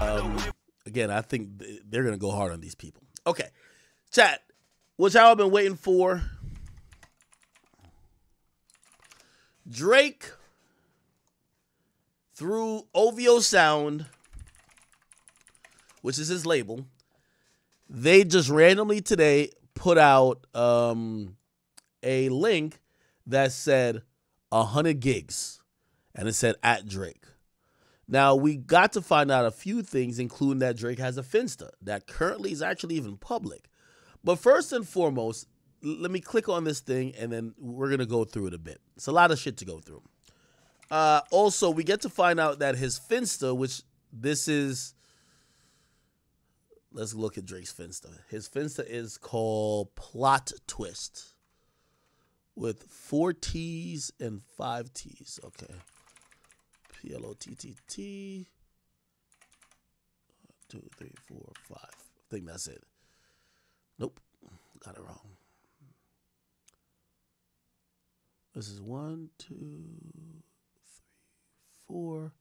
Um, again, I think they're gonna go hard on these people. Okay, chat. What y'all been waiting for? Drake through OVO Sound, which is his label, they just randomly today put out um, a link that said 100 gigs and it said at Drake. Now, we got to find out a few things, including that Drake has a Finsta that currently is actually even public. But first and foremost, let me click on this thing and then we're going to go through it a bit. It's a lot of shit to go through. Uh, also, we get to find out that his Finsta, which this is. Let's look at Drake's Finsta. His Finsta is called Plot Twist with four T's and five T's. Okay. P L O T T T. Two, three, four, five. I think that's it. Nope. Got it wrong. This is one, two, three, four.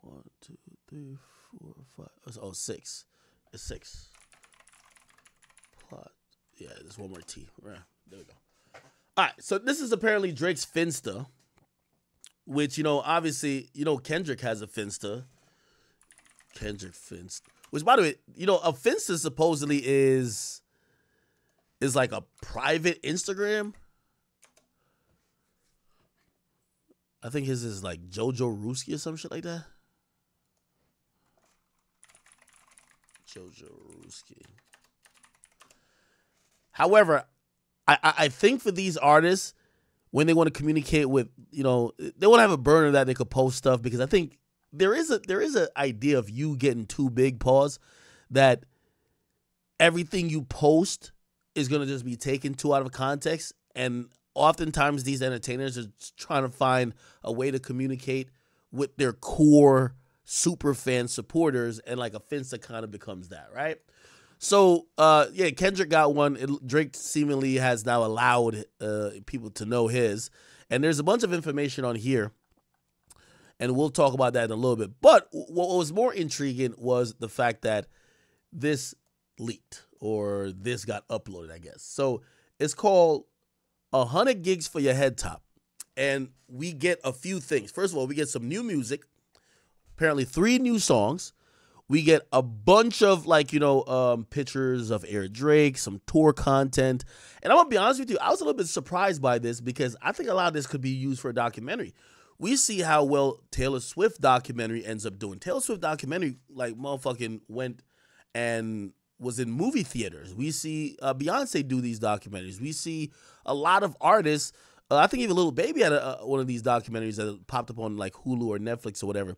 One, two, three, four, five. Oh, six. It's six. Plot. Yeah, there's one more T. Right. There we go. All right. So this is apparently Drake's Finsta, which, you know, obviously, you know, Kendrick has a Finsta. Kendrick Finsta. Which, by the way, you know, a Finsta supposedly is is like a private Instagram. I think his is like Jojo Ruski or some shit like that. Jojo Ruski. However, I, I think for these artists, when they want to communicate with, you know, they want to have a burner that they could post stuff because I think there is a there is an idea of you getting too big pause that everything you post is gonna just be taken too out of context. And oftentimes these entertainers are trying to find a way to communicate with their core super fan supporters. And like a Finsta kind of becomes that right so uh yeah kendrick got one it, drake seemingly has now allowed uh people to know his and there's a bunch of information on here and we'll talk about that in a little bit but what was more intriguing was the fact that this leaked or this got uploaded i guess so it's called 100 gigs for your head top. And we get a few things. First of all, we get some new music, apparently three new songs. We get a bunch of like, you know, um, pictures of Eric Drake, some tour content. And I'm gonna be honest with you, I was a little bit surprised by this because I think a lot of this could be used for a documentary. We see how well Taylor Swift documentary ends up doing. Taylor Swift documentary, like motherfucking went and was in movie theaters. We see uh, Beyonce do these documentaries. We see a lot of artists. Uh, I think even Lil Baby had a, one of these documentaries that popped up on like Hulu or Netflix or whatever.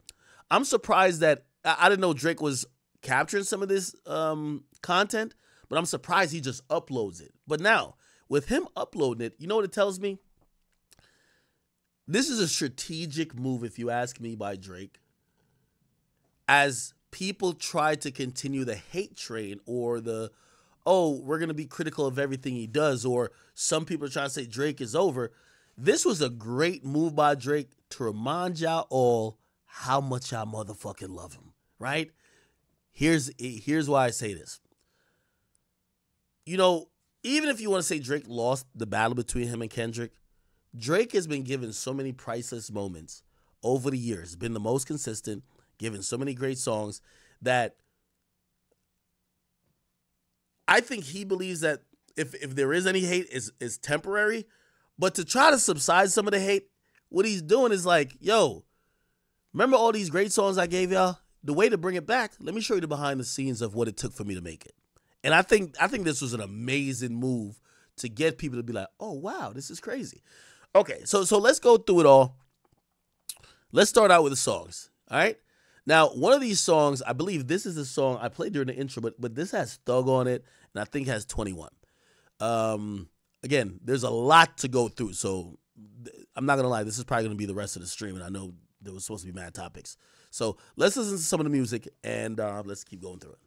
I'm surprised that I, didn't know Drake was capturing some of this um, content, but I'm surprised he just uploads it. But now with him uploading it, you know what it tells me? This is a strategic move, if you ask me, by Drake. As people try to continue the hate train or the oh we're going to be critical of everything he does or some people are trying to say drake is over this was a great move by drake to remind y'all all how much y'all motherfucking love him right? Here's eh, here's why i say this. You know even if you want to say drake lost the battle between him and kendrick drake has been given so many priceless moments over the years. Been the most consistent given so many great songs that I think he believes that if if there is any hate is is temporary, but to try to subside some of the hate, what he's doing is like, yo, remember all these great songs I gave y'all? The way to bring it back, let me show you the behind the scenes of what it took for me to make it. And I think I think this was an amazing move to get people to be like, "Oh wow, this is crazy." Okay, so so let's go through it all. Let's start out with the songs. All right. Now, one of these songs, I believe this is the song I played during the intro, but but this has Thug on it, and I think has 21. Um, again, there's a lot to go through, so I'm not gonna lie, this is probably gonna be the rest of the stream, and I know there was supposed to be mad topics. So let's listen to some of the music and uh, let's keep going through it.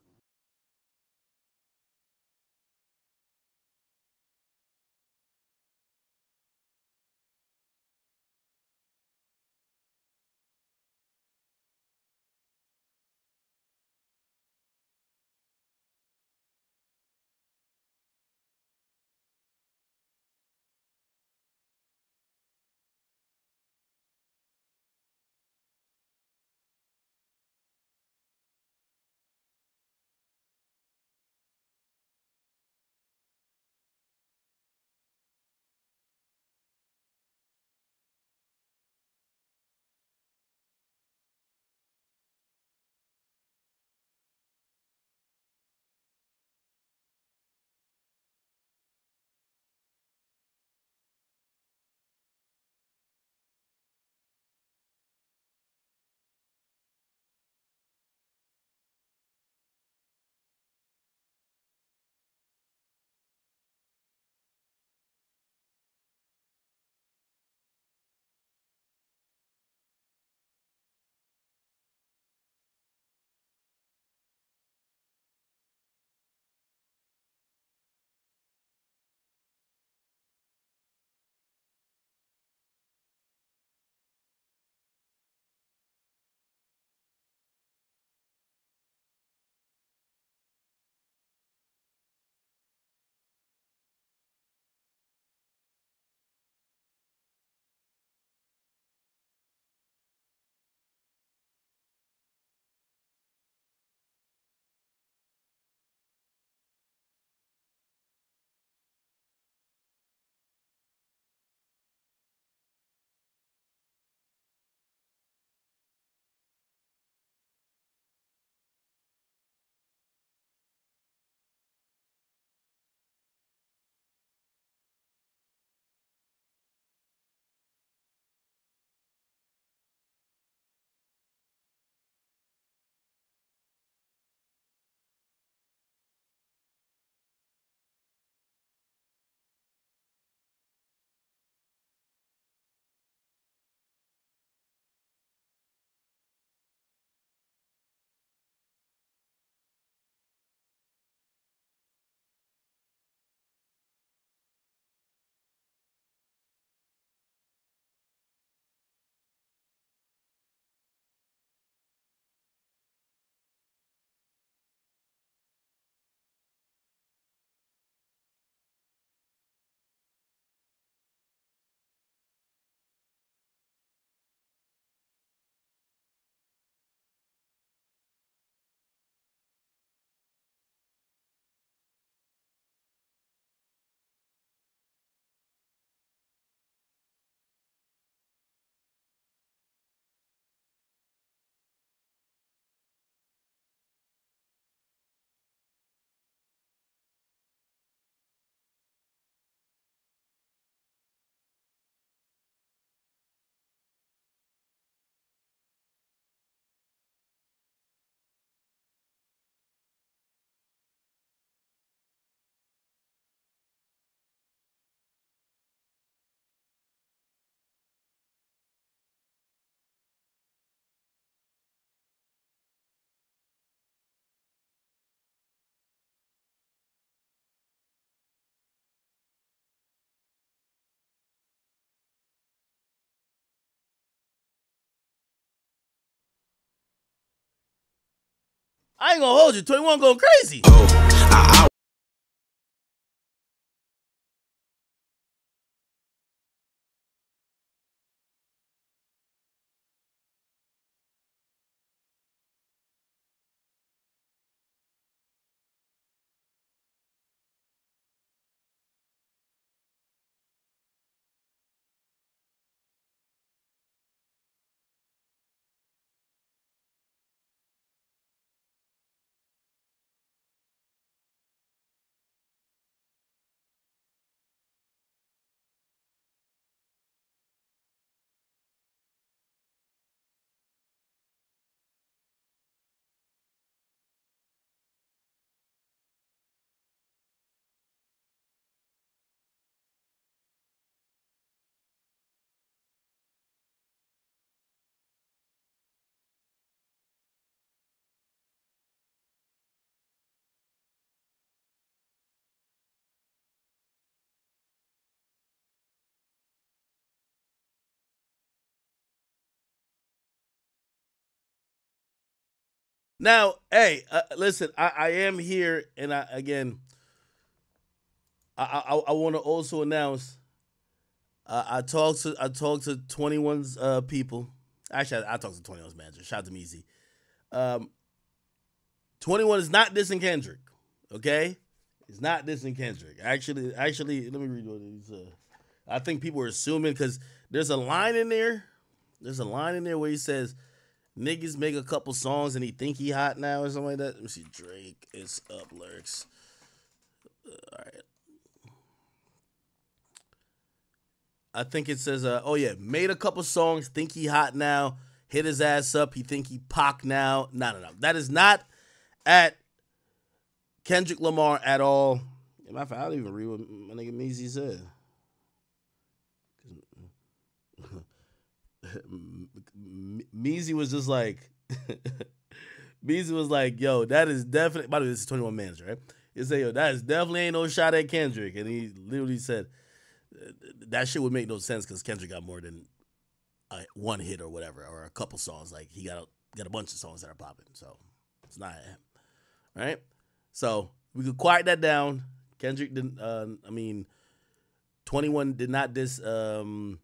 I ain't gonna hold you. 21 going crazy. Oh, I, I Now, hey, uh, listen, I, I am here, and I again, I I, I want to also announce. Uh, I talked to I talked to 21's uh, people. Actually, I, I talked to 21's manager. Shout out to Meezy. Um, 21 is not dissing Kendrick. Okay, it's not dissing Kendrick. Actually, actually, let me read what he's. Uh, I think people are assuming because there's a line in there. There's a line in there where he says niggas make a couple songs and he think he hot now or something like that. Let me see. Drake is up lyrics. Uh, all right. I think it says, uh, oh yeah, made a couple songs, think he hot now, hit his ass up, he think he pock now. No, no, no. That is not at Kendrick Lamar at all. Matter I don't even read what my nigga Meezy said. Meezy was just like, Meezy was like, yo, that is definitely, by the way, this is 21 Mans, right? He said, yo, that is definitely ain't no shot at Kendrick. And he literally said, that shit would make no sense because Kendrick got more than a, one hit or whatever, or a couple songs. Like, he got a, got a bunch of songs that are popping. So, it's not him, right? So, we could quiet that down. Kendrick didn't, uh, I mean, 21 did not diss um,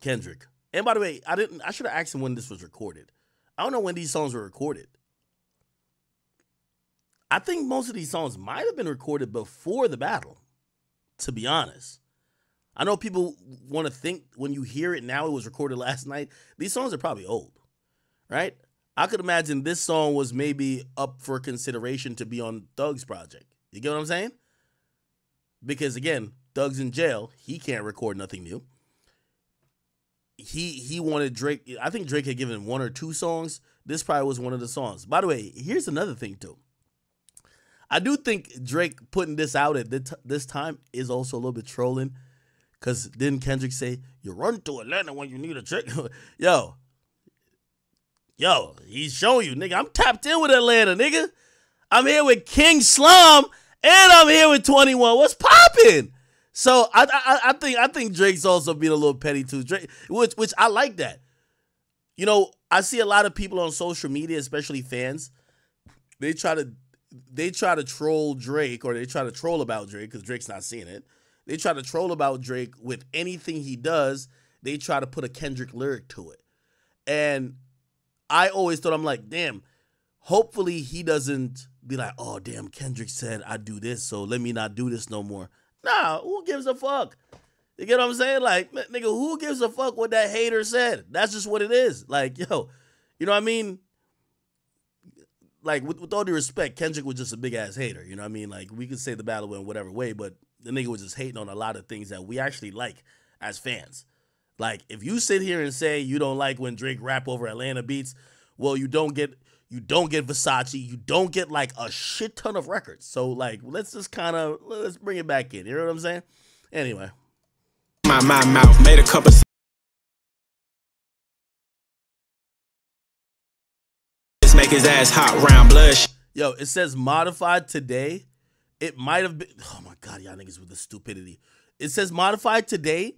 Kendrick. And by the way, I didn't. I should have asked him when this was recorded. I don't know when these songs were recorded. I think most of these songs might have been recorded before the battle. To be honest, I know people want to think when you hear it now it was recorded last night. These songs are probably old, right? I could imagine this song was maybe up for consideration to be on Thug's project. You get what I'm saying? Because again, Thug's in jail. He can't record nothing new he he wanted Drake. I think Drake had given one or two songs. This probably was one of the songs. By the way, here's another thing too. I do think Drake putting this out at this time is also a little bit trolling. Cause didn't Kendrick say you run to Atlanta when you need a trick? yo, yo, he's showing you, nigga. I'm tapped in with Atlanta, nigga. I'm here with King Slime and I'm here with 21. What's popping? So I, I I think I think Drake's also being a little petty too. Drake, which which I like that. You know, I see a lot of people on social media, especially fans. They try to they try to troll Drake or they try to troll about Drake because Drake's not seeing it. They try to troll about Drake with anything he does. They try to put a Kendrick lyric to it, and I always thought I'm like, damn. Hopefully he doesn't be like, oh damn, Kendrick said I do this, so let me not do this no more. Nah, who gives a fuck? You get what I'm saying? Like, nigga, who gives a fuck what that hater said? That's just what it is. Like, yo, you know what I mean? Like, with, with all due respect, Kendrick was just a big ass hater. You know what I mean? Like, we could say the battle went whatever way, but the nigga was just hating on a lot of things that we actually like as fans. Like, if you sit here and say you don't like when Drake rap over Atlanta beats, well, you don't get you don't get Versace. You don't get like a shit ton of records. So like, let's just kind of let's bring it back in. You know what I'm saying? Anyway. My my mouth made a couple. Make his ass hot round blush. Yo, it says modified today. It might have been. Oh my god, y'all niggas with the stupidity. It says modified today.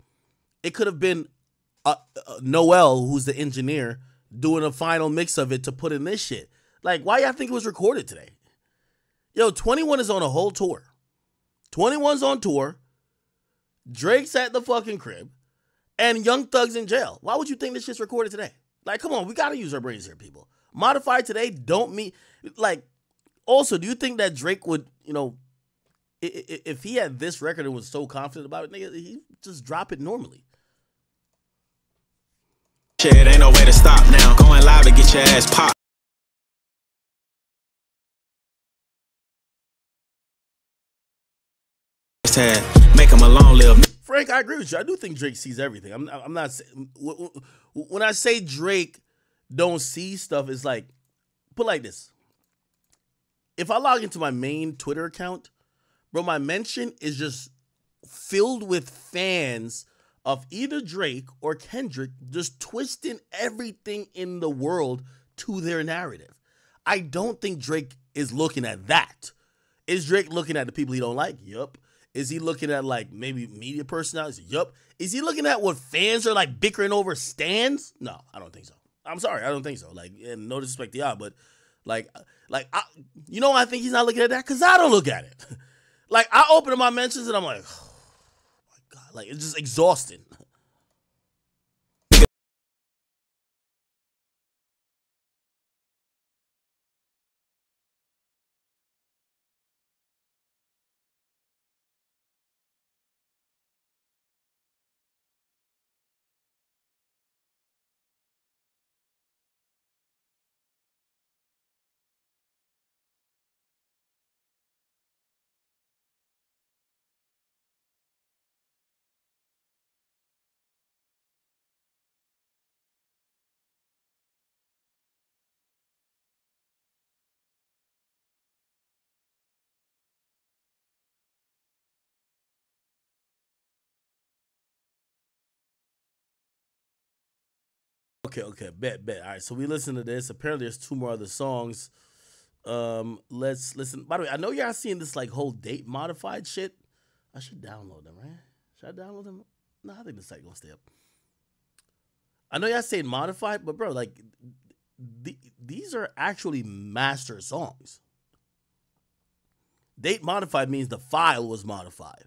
It could have been uh, uh, Noel, who's the engineer, doing a final mix of it to put in this shit. Like, why y'all think it was recorded today? Yo, 21 is on a whole tour. 21's on tour. Drake's at the fucking crib. And Young Thug's in jail. Why would you think this shit's recorded today? Like, come on, we gotta use our brains here, people. Modified today don't mean like also, do you think that Drake would, you know, if he had this record and was so confident about it, nigga, he just drop it normally. Shit, ain't no way to stop now. Going live to get your ass popped. Make him a long live. Frank, I agree with you. I do think Drake sees everything. I'm, I'm not when I say Drake don't see stuff. It's like put like this. If I log into my main Twitter account, bro, my mention is just filled with fans of either Drake or Kendrick just twisting everything in the world to their narrative. I don't think Drake is looking at that. Is Drake looking at the people he don't like? Yup. Is he looking at like maybe media personalities? Yup. Is he looking at what fans are like bickering over stands? No, I don't think so. I'm sorry, I don't think so. Like, and no disrespect to y'all, but like, like, I, you know, I think he's not looking at that because I don't look at it. like, I open up my mentions and I'm like, like it's just exhausting. Okay, okay, bet, bet. All right, so we listen to this. Apparently, there's two more other songs. Um, let's listen. By the way, I know y'all seeing this like whole date modified shit. I should download them, right? Should I download them? No, I think the site gonna stay up. I know y'all saying modified, but bro, like the, these are actually master songs. Date modified means the file was modified.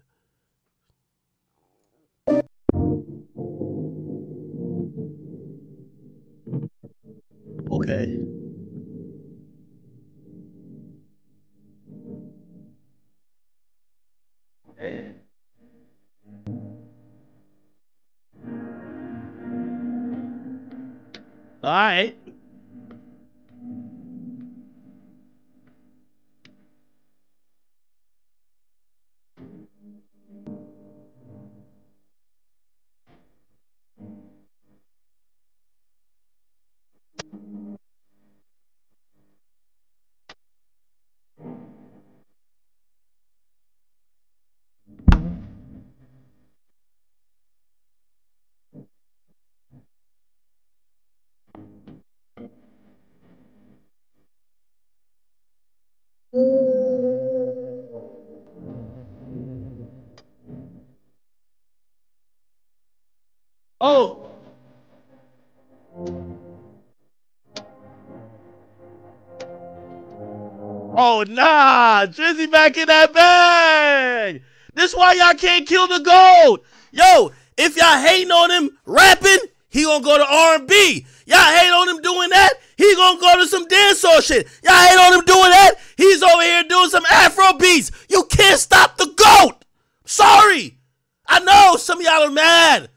Okay. All right. Oh. Oh nah, Drizzy back in that bag. This why y'all can't kill the gold. Yo, if y'all hating on him rapping, he gonna go to R&B. Y'all hate on him doing that, he gonna go to some dancehall shit. Y'all hate on him doing that, he's over here doing some Afro beats. You can't stop the goat. Sorry. I know some y'all are mad.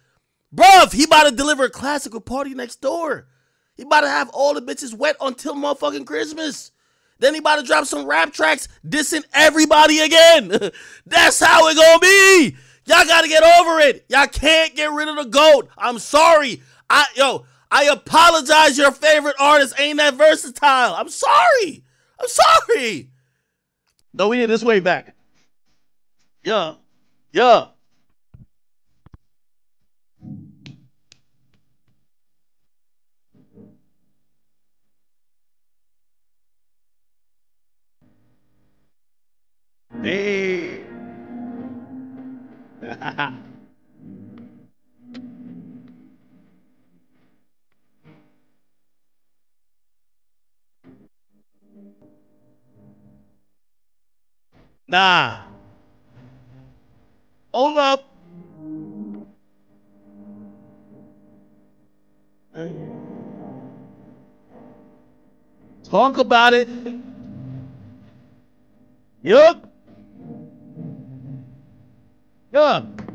Bruv, he about to deliver a classical party next door. He about to have all the bitches wet until motherfucking Christmas. Then he about to drop some rap tracks dissing everybody again. That's how it gonna be. Y'all gotta get over it. Y'all can't get rid of the GOAT. I'm sorry. I yo, I apologize. Your favorite artist ain't that versatile. I'm sorry. I'm sorry. No, we need this way back. Yeah. Yeah. nah. Hold up. Talk about it. Yup. Yup.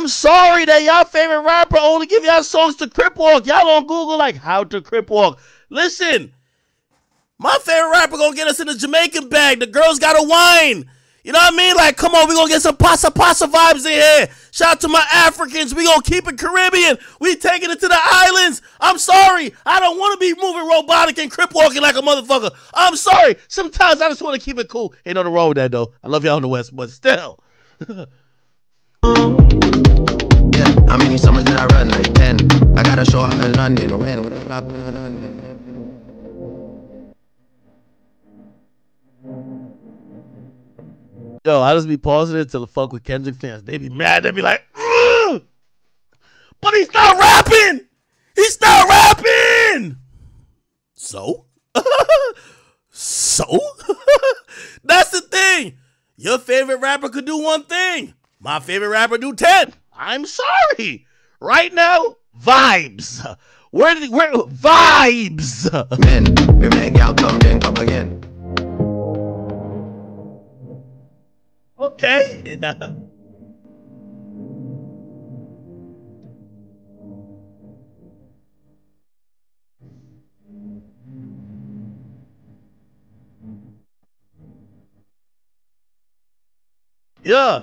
I'm sorry that y'all favorite rapper only give y'all songs to crip walk. Y'all on Google like how to crip walk. Listen, my favorite rapper gonna get us in the Jamaican bag. The girls gotta whine. You know what I mean? Like, come on, we gonna get some pasa pasa vibes in here. Shout out to my Africans. We gonna keep it Caribbean. We taking it to the islands. I'm sorry. I don't want to be moving robotic and crip walking like a motherfucker. I'm sorry. Sometimes I just want to keep it cool. Ain't nothing wrong with that though. I love y'all in the West, but still. How many summers did I run? Like 10. I gotta show up in London. When? Yo, I just be pausing it till the fuck with Kendrick fans. They be mad. They be like, "Ugh! but he's not rapping. He's not rapping. So, so that's the thing. Your favorite rapper could do one thing. My favorite rapper do ten. I'm sorry. Right now, vibes. Where did where vibes? Men, we make y'all come then come again. Okay. Yeah.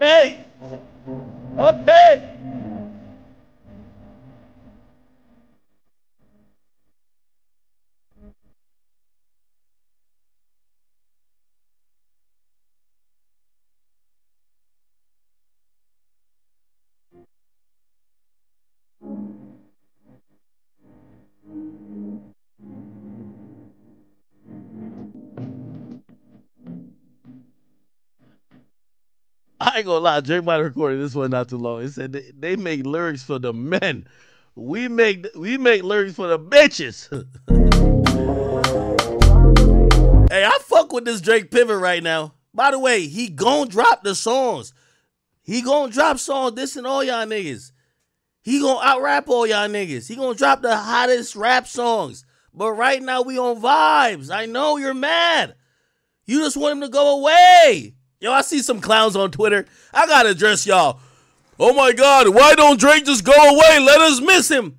okay. Ain't gonna lie, Drake might recorded this one not too long. He said they, they make lyrics for the men. We make we make lyrics for the bitches. hey, I fuck with this Drake pivot right now. By the way, he gon' drop the songs. He gon' drop songs dissing all y'all niggas. He gon' out rap all y'all niggas. He gon' drop the hottest rap songs. But right now we on vibes. I know you're mad. You just want him to go away. Yo, I see some clowns on Twitter. I gotta address y'all. Oh my God, why don't Drake just go away? Let us miss him.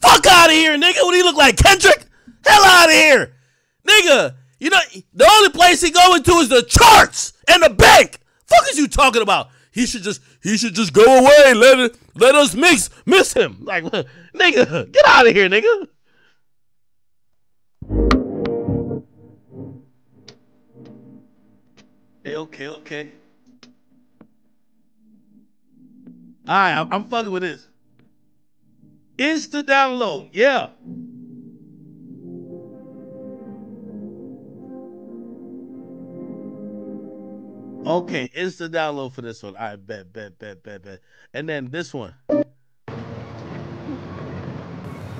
Fuck out of here, nigga. What do he look like, Kendrick? Hell out of here, nigga. You know the only place he going to is the charts and the bank. Fuck is you talking about? He should just he should just go away. Let it let us mix miss him. Like nigga, get out of here, nigga. Okay, okay, okay. All right, I'm, I'm fucking with this. Insta download, yeah. Okay, insta download for this one. I bet, bet, bet, bet, bet. And then this one.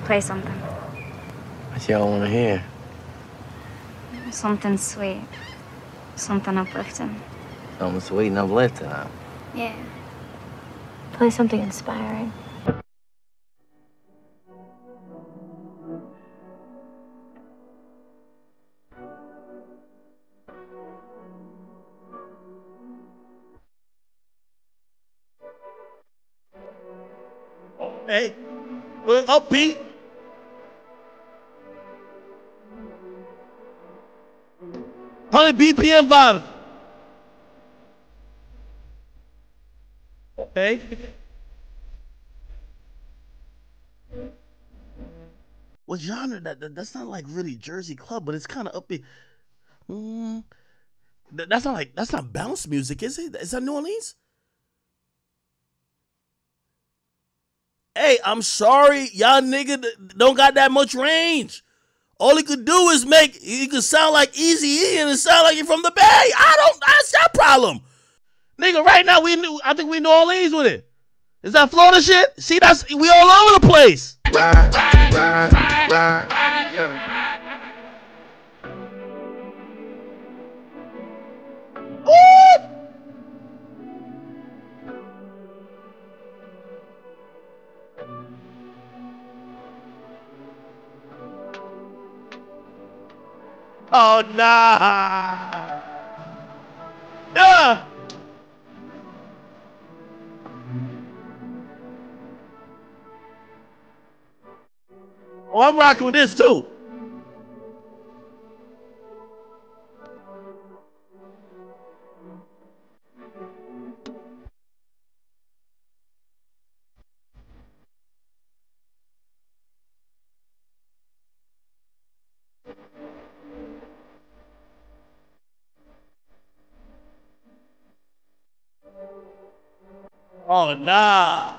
Play something. What y'all wanna hear? Something sweet. Something uplifting. Something sweet and uplifting, huh? Yeah. Play something inspiring. Hey, look up, Pete. BPM vibe. Hey. What genre? That, that that's not like really Jersey club, but it's kind of upbeat. Mm, That- that's not like that's not bounce music, is it? Is that New Orleans? Hey, I'm sorry, y'all nigga don't got that much range. All he could do is make he could sound like Easy E and it sound like you're from the Bay. I don't. That's your problem, nigga. Right now we knew. I think we New Orleans with it. Is that Florida shit? See, that's we all over the place. Ride, ride, ride. Oh nah. Yeah. Oh, I'm rocking with this too. Oh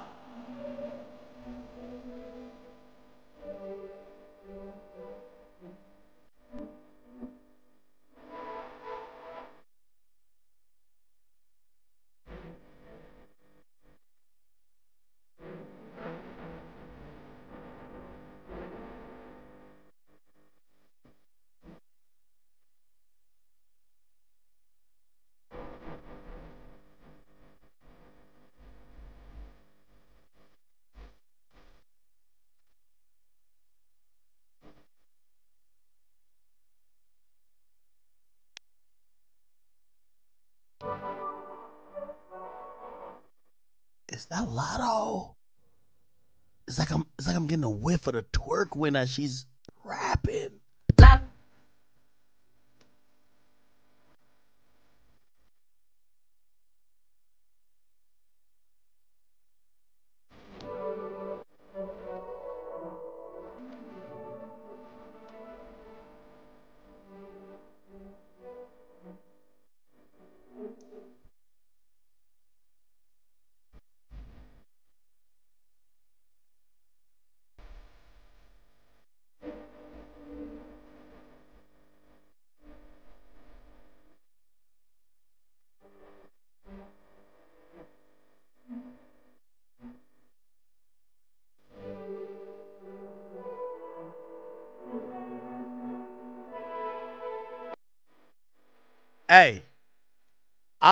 Of the twerk uh, she's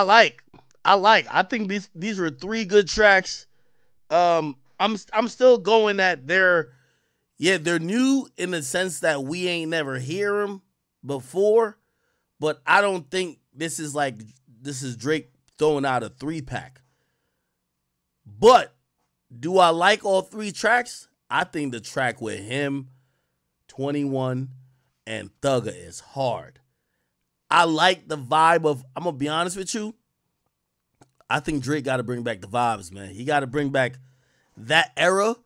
I like, I like. I think these these are three good tracks. Um, I'm I'm still going that they're, yeah, they're new in the sense that we ain't never hear them before, but I don't think this is like this is Drake throwing out a three pack. But do I like all three tracks? I think the track with him, 21, and Thugger is hard. I like the vibe of, I'm gonna be honest with you. I think Drake gotta bring back the vibes, man. He gotta bring back that era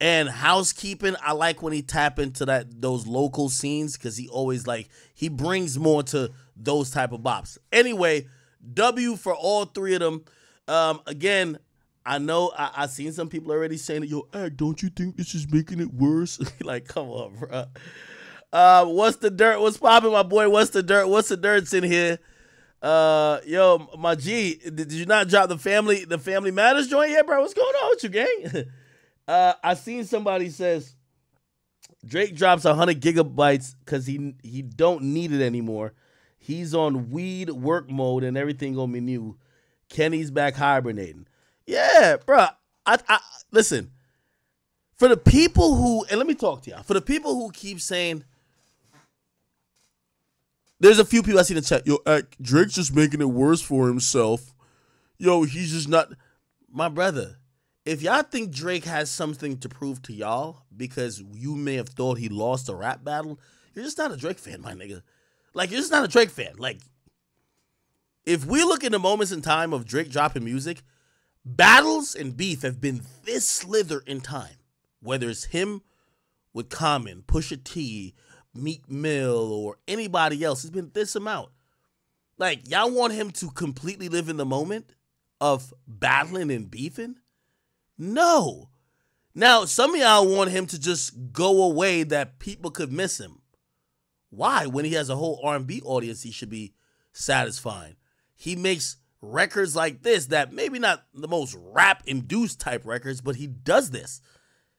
and housekeeping. I like when he tap into that those local scenes because he always like he brings more to those type of bops. Anyway, W for all three of them. Um, again, I know I, I seen some people already saying that, yo, Ak, don't you think this is making it worse? like, come on, bro. Uh, what's the dirt? What's popping, my boy? What's the dirt? What's the dirt's in here? Uh, yo, my G, did you not drop the family the family matters joint yet, bro? What's going on with you, gang? uh, I seen somebody says, Drake drops 100 gigabytes because he he don't need it anymore. He's on weed work mode and everything gonna be new. Kenny's back hibernating. Yeah, bro. I, I listen. For the people who and let me talk to y'all. For the people who keep saying there's a few people I see in the chat. Yo, Drake's just making it worse for himself. Yo, he's just not my brother. If y'all think Drake has something to prove to y'all because you may have thought he lost a rap battle, you're just not a Drake fan, my nigga. Like you're just not a Drake fan. Like if we look in the moments in time of Drake dropping music, battles and beef have been this slither in time. Whether it's him with Common, Pusha T, Meek Mill, or anybody else, it's been this amount. Like y'all want him to completely live in the moment of battling and beefing? No. Now, some of y'all want him to just go away that people could miss him. Why? When he has a whole R&B audience, he should be satisfying. He makes records like this that maybe not the most rap induced type records, but he does this.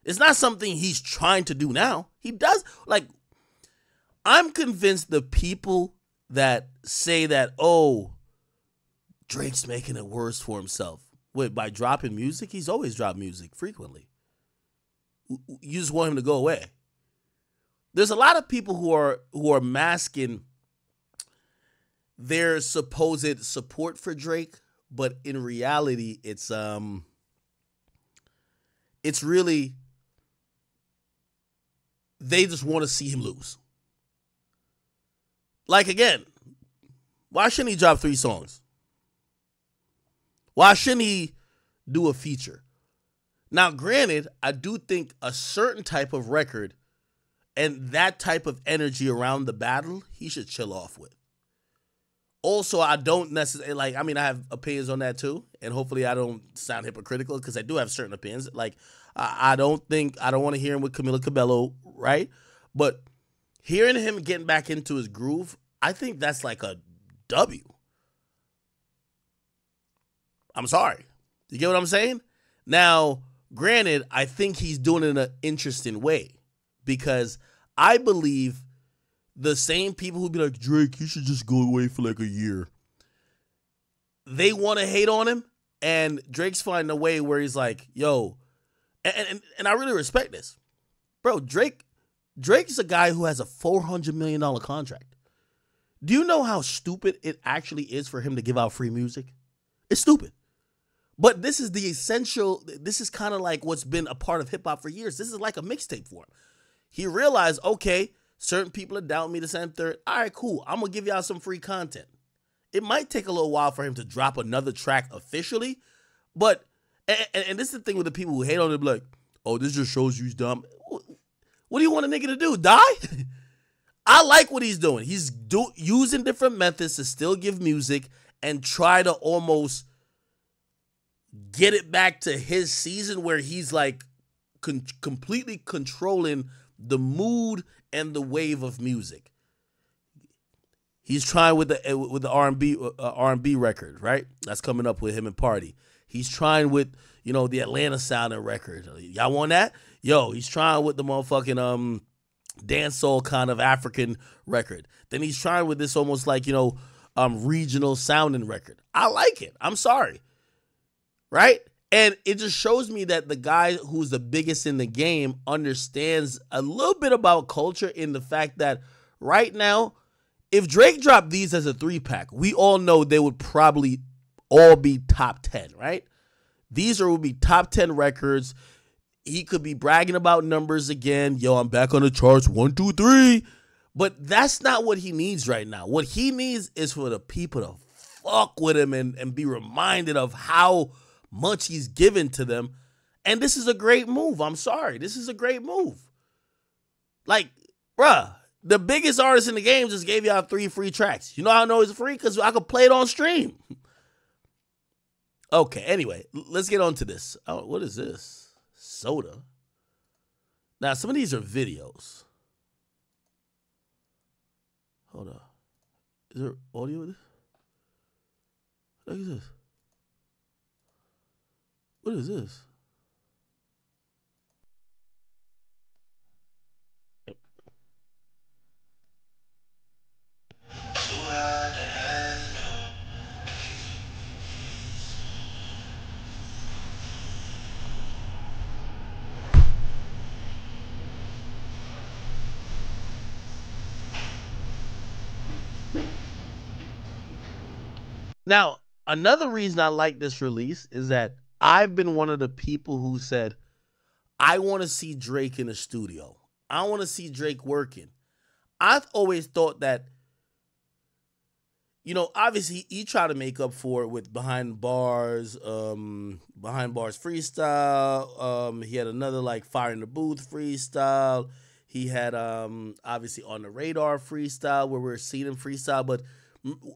It's not something he's trying to do now. He does like I'm convinced the people that say that, oh, Drake's making it worse for himself. Wait, by dropping music? He's always dropped music frequently. You just want him to go away. There's a lot of people who are who are masking their supposed support for Drake, but in reality, it's um it's really they just want to see him lose. Like again, why shouldn't he drop three songs? Why shouldn't he do a feature? Now, granted, I do think a certain type of record and that type of energy around the battle, he should chill off with. Also, I don't necessarily eh, like, I mean, I have opinions on that too. And hopefully I don't sound hypocritical because I do have certain opinions. Like, I, I don't think, I don't want to hear him with Camila Cabello, right? But hearing him getting back into his groove, I think that's like a W. I'm sorry. You get what I'm saying? Now, granted, I think he's doing it in an interesting way because I believe the same people who be like, Drake, you should just go away for like a year. They want to hate on him, and Drake's finding a way where he's like, yo, and, and, and I really respect this. Bro, Drake, Drake's a guy who has a $400 million contract. Do you know how stupid it actually is for him to give out free music? It's stupid. But this is the essential. This is kind of like what's been a part of hip hop for years. This is like a mixtape for him. He realized, okay, certain people are doubting me to send third. All right, cool. I'm gonna give y'all some free content. It might take a little while for him to drop another track officially, but and, and this is the thing with the people who hate on him, like, oh, this just shows you dumb. What do you want a nigga to do? Die? I like what he's doing. He's do, using different methods to still give music and try to almost get it back to his season where he's like con- completely controlling the mood and the wave of music. He's trying with the with the R&B uh, R&B record, right? That's coming up with him and Party. He's trying with, you know, the Atlanta sounding record. Y'all want that? Yo, he's trying with the motherfucking um dancehall kind of African record. Then he's trying with this almost like, you know, um regional sounding record. I like it. I'm sorry right? And it just shows me that the guy who's the biggest in the game understands a little bit about culture in the fact that right now, if Drake dropped these as a three pack, we all know they would probably all be top 10, right? These are would be top 10 records. He could be bragging about numbers again. Yo, I'm back on the charts. One, two, three. But that's not what he needs right now. What he needs is for the people to fuck with him and, and be reminded of how much he's given to them. And this is a great move. I'm sorry. This is a great move. Like, bruh, the biggest artist in the game just gave y'all three free tracks. You know how I know it's free? Because I could play it on stream. okay, anyway, let's get on to this. Oh, what is this? Soda. Now, some of these are videos. Hold on. Is there audio with this? What is this? What is this? Now, another reason I like this release is that I've been one of the people who said, I want to see Drake in the studio. I want to see Drake working. I've always thought that, you know, obviously he tried to make up for it with Behind Bars, um, Behind Bars freestyle. Um, he had another like Fire in the Booth freestyle. He had um obviously on the radar freestyle where we are seeing him freestyle, but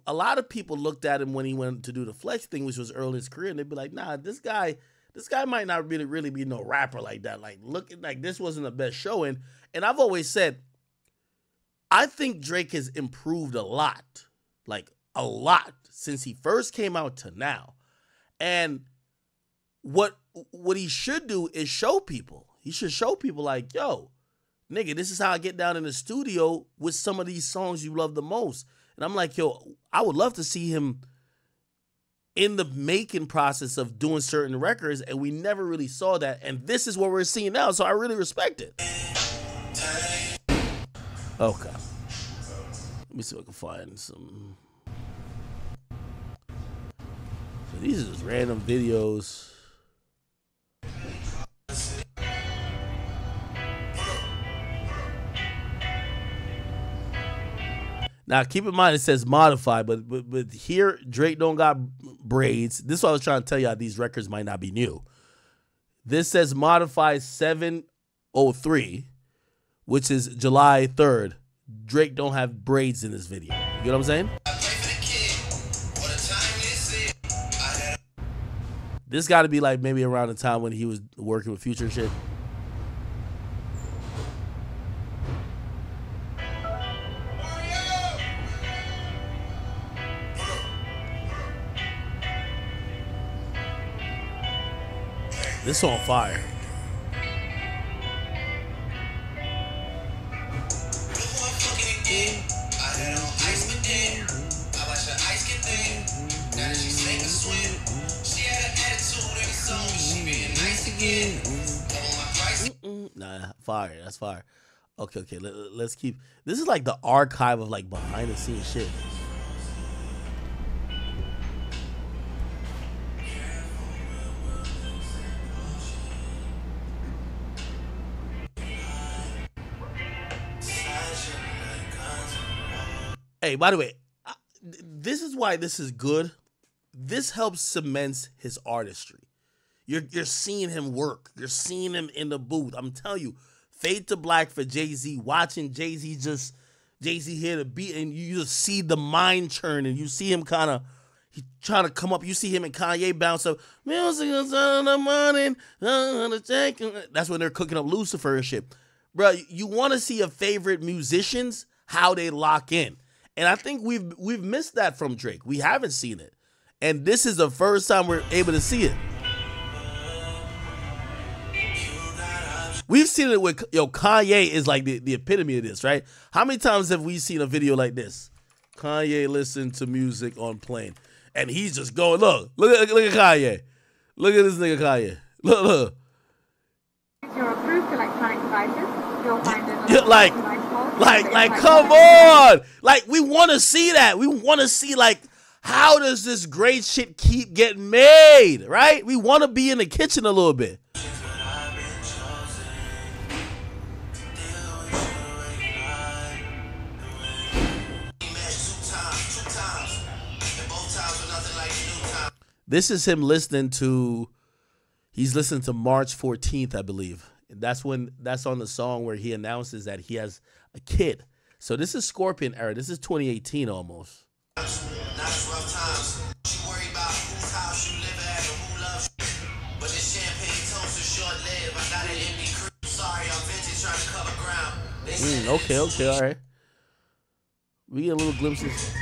a lot of people looked at him when he went to do the flex thing, which was early in his career, and they'd be like, "Nah, this guy, this guy might not really, really be no rapper like that. Like, looking like this wasn't the best showing." And I've always said, I think Drake has improved a lot, like a lot, since he first came out to now. And what what he should do is show people. He should show people like, yo, nigga, this is how I get down in the studio with some of these songs you love the most. And I'm like, yo, I would love to see him in the making process of doing certain records, and we never really saw that. And this is what we're seeing now. So I really respect it. Okay. Let me see if I can find some. So these are just random videos. Now keep in mind it says modified, but but, but here Drake don't got braids. This is what I was trying to tell y'all. These records might not be new. This says modified 703, which is July 3rd. Drake don't have braids in this video. You know what I'm saying? This got to be like maybe around the time when he was working with Future shit. This on fire. Nah, fire. That's fire. Okay, okay. Let, us keep. This is like the archive of like behind the scenes shit. Hey, by the way, this is why this is good. This helps cements his artistry. You're you're seeing him work. You're seeing him in the booth. I'm telling you, fade to black for Jay Z. Watching Jay Z just Jay Z hear the beat, and you just see the mind churn, and you see him kind of he trying to come up. You see him and Kanye bounce up. Music is on the morning. on the check." That's when they're cooking up Lucifer and shit, bro. You want to see your favorite musicians how they lock in, and I think we've we've missed that from Drake. We haven't seen it, and this is the first time we're able to see it. We've seen it with yo Kanye is like the, the epitome of this, right? How many times have we seen a video like this? Kanye listened to music on plane, and he's just going, look, look at look at Kanye, look at this nigga Kanye, look, look, your approved electronic devices, you'll find an Yeah, like, like, like, come on, like we want to see that. We want to see like how does this great shit keep getting made, right? We want to be in the kitchen a little bit. This is him listening to. He's listening to March 14th, I believe. That's when that's on the song where he announces that he has a kid. So this is Scorpion era. This is 2018 almost. Mm, okay, okay, all right. We get a little glimpses.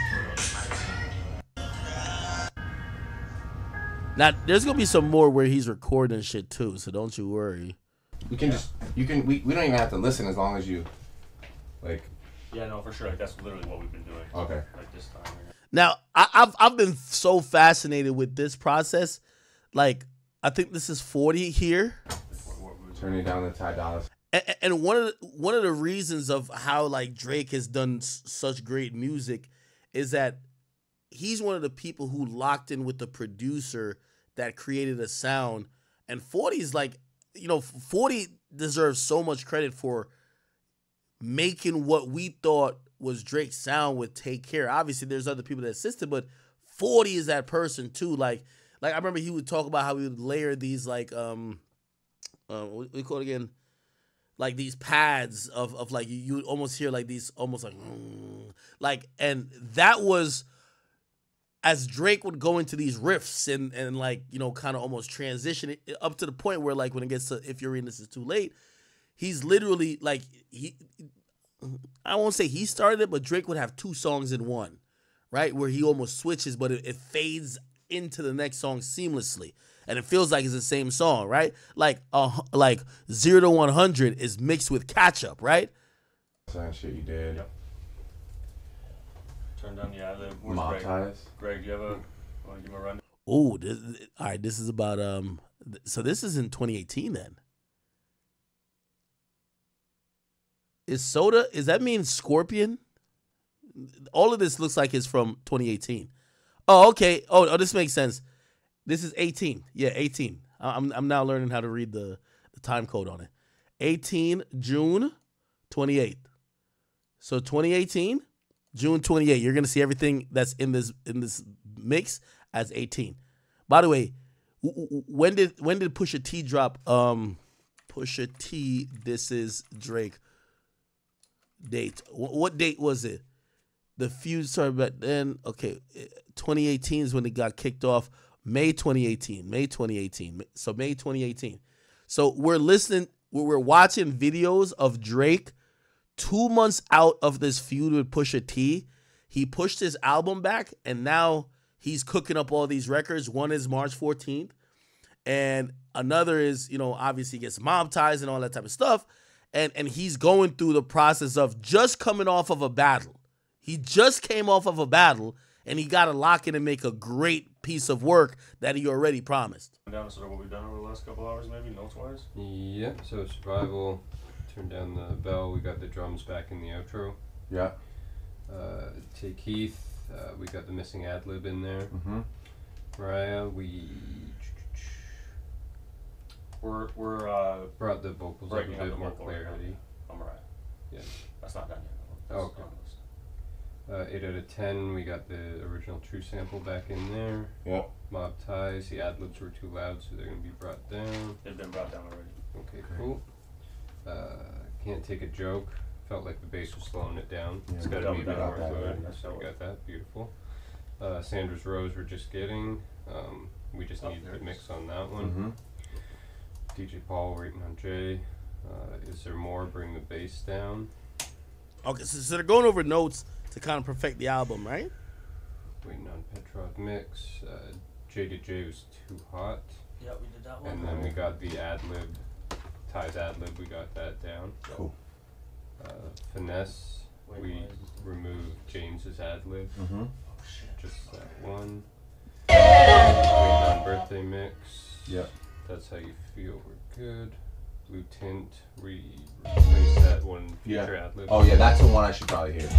Now, there's gonna be some more where he's recording shit too, so don't you worry. We can just you can we, we don't even have to listen as long as you like Yeah, no, for sure. Like, that's literally what we've been doing. Okay. Like this time. Now, I, I've I've been so fascinated with this process. Like, I think this is 40 here. turning down the Ty Dolla and, and one of the, one of the reasons of how like Drake has done s- such great music is that he's one of the people who locked in with the producer that created a sound. And 40 is like, you know, 40 deserves so much credit for making what we thought was Drake's sound with Take Care. Obviously, there's other people that assisted, but 40 is that person too. Like, like I remember he would talk about how he would layer these like um uh, what we call it again? Like these pads of of like you, would almost hear like these almost like like and that was as Drake would go into these riffs and and like you know kind of almost transition it up to the point where like when it gets to if you're reading this is too late, he's literally like he I won't say he started it, but Drake would have two songs in one, right? Where he almost switches, but it, it fades into the next song seamlessly, and it feels like it's the same song, right? Like uh, like zero to one hundred is mixed with catch up, right? Same shit you did. Yep. Turn down the ad lib. Greg? Greg, do you have a? Want to give him a run? Oh, all right. This is about um. th- So this is in 2018 then. Is soda? Is that mean Scorpion? All of this looks like it's from 2018. Oh, okay. Oh, oh, this makes sense. This is 18. Yeah, 18. I- I'm I'm now learning how to read the, the time code on it. 18 June 28th. So 2018, June 28th. You're gonna see everything that's in this in this mix as 18. By the way, when did when did Pusha T drop? Um, Pusha T. This is Drake. Date. Wh- what date was it? The feud started back then. Okay, eh, 2018 is when it got kicked off. May 2018. May 2018. So May 2018. So we're listening. We're we're watching videos of Drake two months out of this feud with Pusha T. He pushed his album back, and now he's cooking up all these records. One is March 14th, and another is, you know, obviously gets mob ties and all that type of stuff. And and he's going through the process of just coming off of a battle. He just came off of a battle, and he got to lock in and make a great piece of work that he already promised. Down to sort of what we've done over the last couple hours, maybe notes wise. Yep, so survival, turn down the bell, we got the drums back in the outro. Yeah. Uh, take Heath, uh, we got the missing ad lib in there. Mm-hmm. Mariah, we We're we're uh, brought the vocals up a bit more vocal right now. clarity. I'm alright. Yeah. That's not done yet. Oh, That's okay. on. Uh, 8 out of 10, we got the original true sample back in there. Yeah. Mob ties, the ad libs were too loud, so they're going to be brought down. They've been brought down already. Okay, cool. Uh, can't take a joke. Felt like the bass was slowing it down. Yeah, it's we got to be a bit more that fluid. already. So we got that. Beautiful. Uh, Sandra's Rose we're just getting. Um, we just Oh, need there the mix on that one. Mm-hmm. DJ Paul waiting on Jay. Uh, is there more? Bring the bass down. Okay, so, so they're going over notes to kind of perfect the album, right? Waiting on Petrov mix. Uh, J to J was too hot. Yeah, we did that one. And then we got the ad lib, Ty's ad lib, we got that down. Cool. Uh, finesse, Wait, we why is this- removed James's ad lib, Mm-hmm. Oh shit. just that one. Waiting on birthday mix. Yep. That's how you feel. We're good. Blue tint, we replace that one future Yeah. ad lib. Oh yeah, that's the one I should probably hear.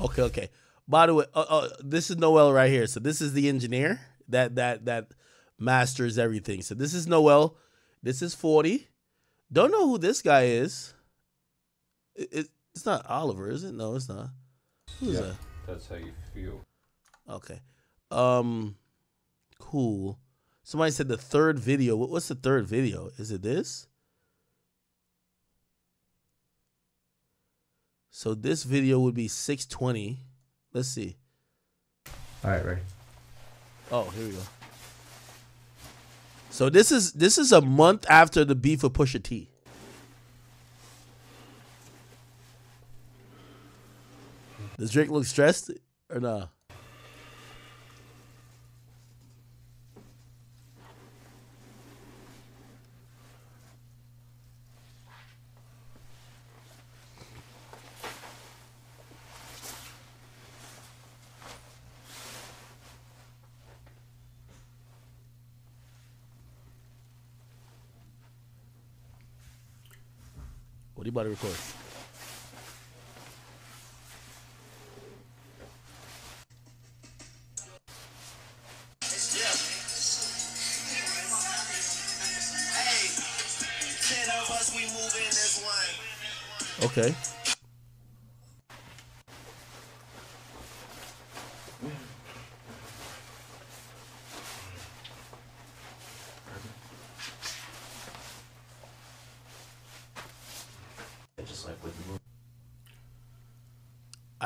Okay, okay. By the way, uh, uh, this is Noel right here. So this is the engineer that that that masters everything. So this is Noel. This is forty. Don't know who this guy is. It, it, it's not Oliver, is it? No, it's not. Who's Yeah. that? That's how you feel. Okay. Um, cool. Somebody said the third video. What, what's the third video? Is it this? So this video would be 620. Let's see. All right, ready. Oh, here we go. So this is this is a month after the beef with Pusha T. Does Drake look stressed or not? You about to record. Okay.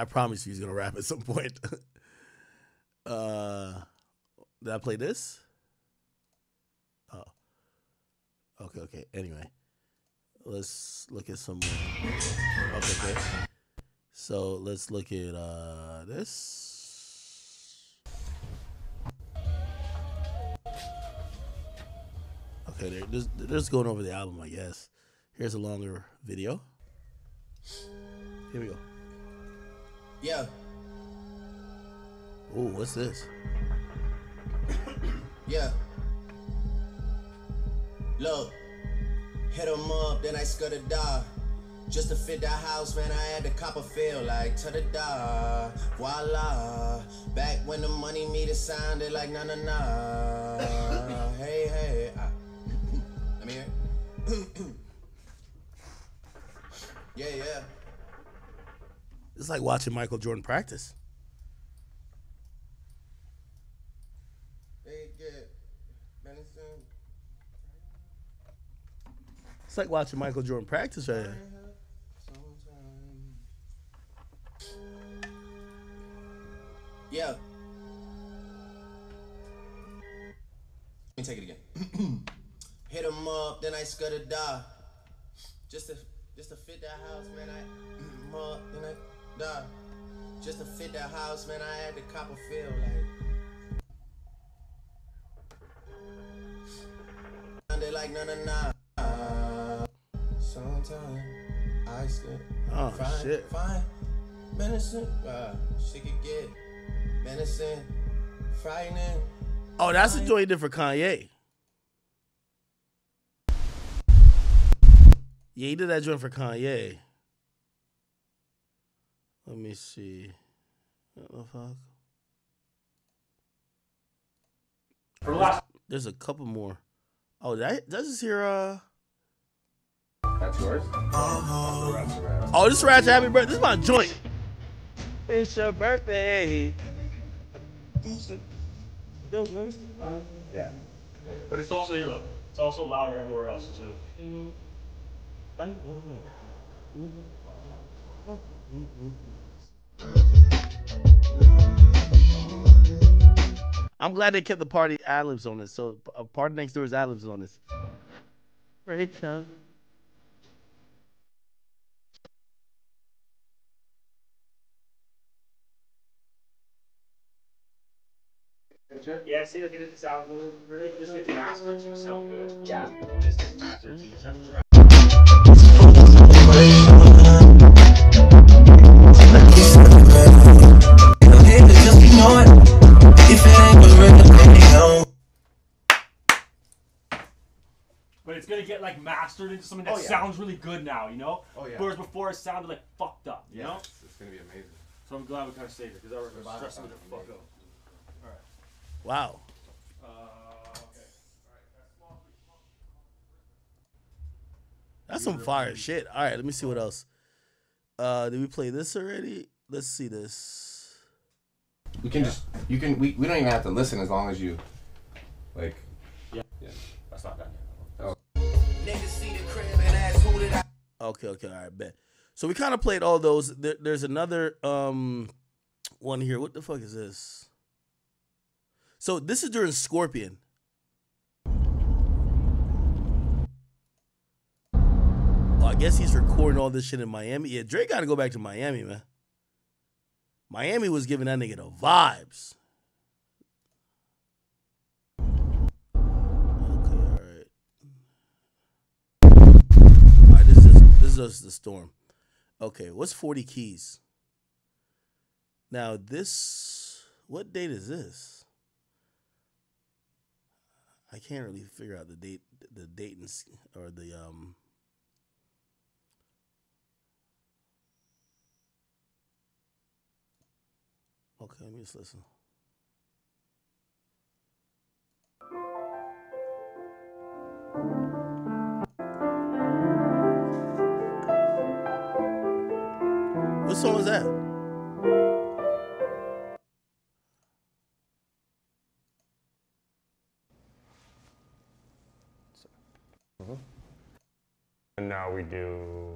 I promise you he's gonna rap at some point. uh did I play this? Oh. Okay, okay. Anyway. Let's look at some. Okay, okay. So let's look at uh this. Okay, they're just, they're just going over the album, I guess. Here's a longer video. Here we go. Yeah, Oh, what's this? yeah. Look, hit hit 'em up, then I scut a die. Just to fit that house, man, I had to cop a feel like ta da da, voila. Back when the money meter sounded like na na na. It's like watching Michael Jordan practice. Hey, get medicine. It's like watching Michael Jordan practice right here. Yeah. Let me take it again. Hit him up, then I a die. Just to just to fit that house, man. I up, then I die. Just to fit that house, man. I had to cop a feel like. Sounded like na na na. Sometimes I scud. Oh, fine, shit. Fine. Menacing. Uh, she could get menacing, frightening. Oh, that's a joint he did for Kanye. Yeah, he did that joint for Kanye. Let me see. What the fuck? For the last There's a couple more. Oh, that that's just here. Uh, That's yours? oh, this is Ratchet Happy Birthday. This is my joint. It's your birthday. Yeah. But it's also you know, it's also louder everywhere else too. I'm glad they kept the party ad libs on this. So, uh, party next door is ad libs on this. Great time. Yeah, see, look at it sound really just get the master to sound good. Yeah. But it's gonna get like mastered into something that Oh, yeah. sounds really good now, you know? Oh, yeah. Whereas before it sounded like fucked up, you know? It's, it's gonna be amazing. So I'm glad we kind of saved it because I was stressing me the fuck out. Wow. Uh, okay. That's some fire shit. All right, let me see what else. Uh, did we play this already? Let's see this. We can just you can we, we don't even have to listen as long as you like yeah, That's not done yet. Niggas see the crib and ask who did I Okay, okay, all right, bet. So we kind of played all those. There, there's another um one here. What the fuck is this? So this is during Scorpion. Oh, I guess he's recording all this shit in Miami. Yeah, Drake got to go back to Miami, man. Miami was giving that nigga the vibes. Okay, all right. All right, this is this is the storm. Okay, what's 40 keys? Now this what date is this? I can't really figure out the date the date and or the um Okay, let me just listen. What song is that? And now we do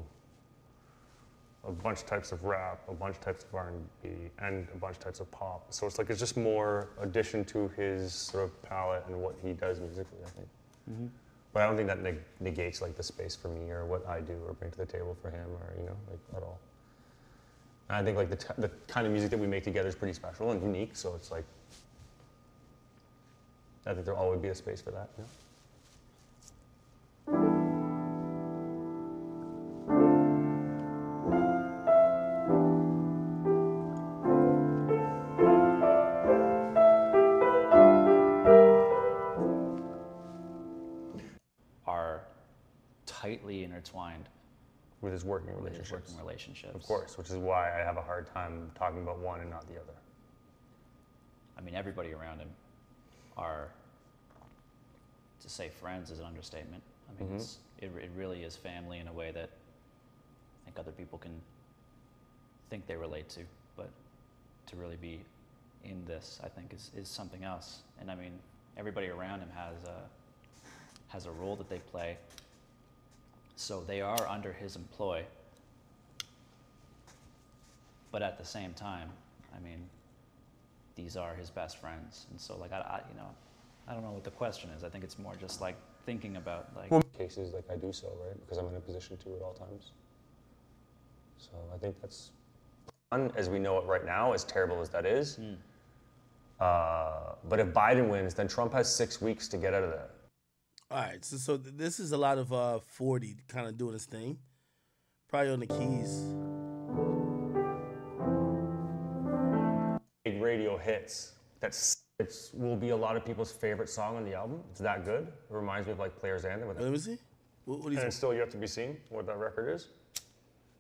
a bunch of types of rap, a bunch of types of R&B, and a bunch of types of pop. So it's like it's just more addition to his sort of palette and what he does musically, I think. Mm-hmm. But I don't think that neg- negates like the space for me or what I do or bring to the table for him or you know like at all. And I think like the, t- the kind of music that we make together is pretty special and unique. So it's like I think there'll always be a space for that. You know? Relationships. working relationships. Of course, which is why I have a hard time talking about one and not the other. I mean, everybody around him are, to say friends is an understatement. I mean, Mhm. it's, it, it really is family in a way that I think other people can think they relate to, but to really be in this, I think, is, is something else. And I mean, everybody around him has a, has a role that they play. So they are under his employ. But at the same time, I mean, these are his best friends. And so, like, I, I you know, I don't know what the question is. I think it's more just like thinking about, like, Well, cases like I do so, right? Because I'm in a position to at all times. So I think that's fun as we know it right now, as terrible as that is. Uh, but if Biden wins, then Trump has six weeks to get out of there. All right, so so this is a lot of uh 40 kind of doing his thing. Probably on the keys. Hits. That's it's will be a lot of people's favorite song on the album. It's that good. It reminds me of like Players Anthem. With Let me see. What, what and it's still yet to be seen what that record is.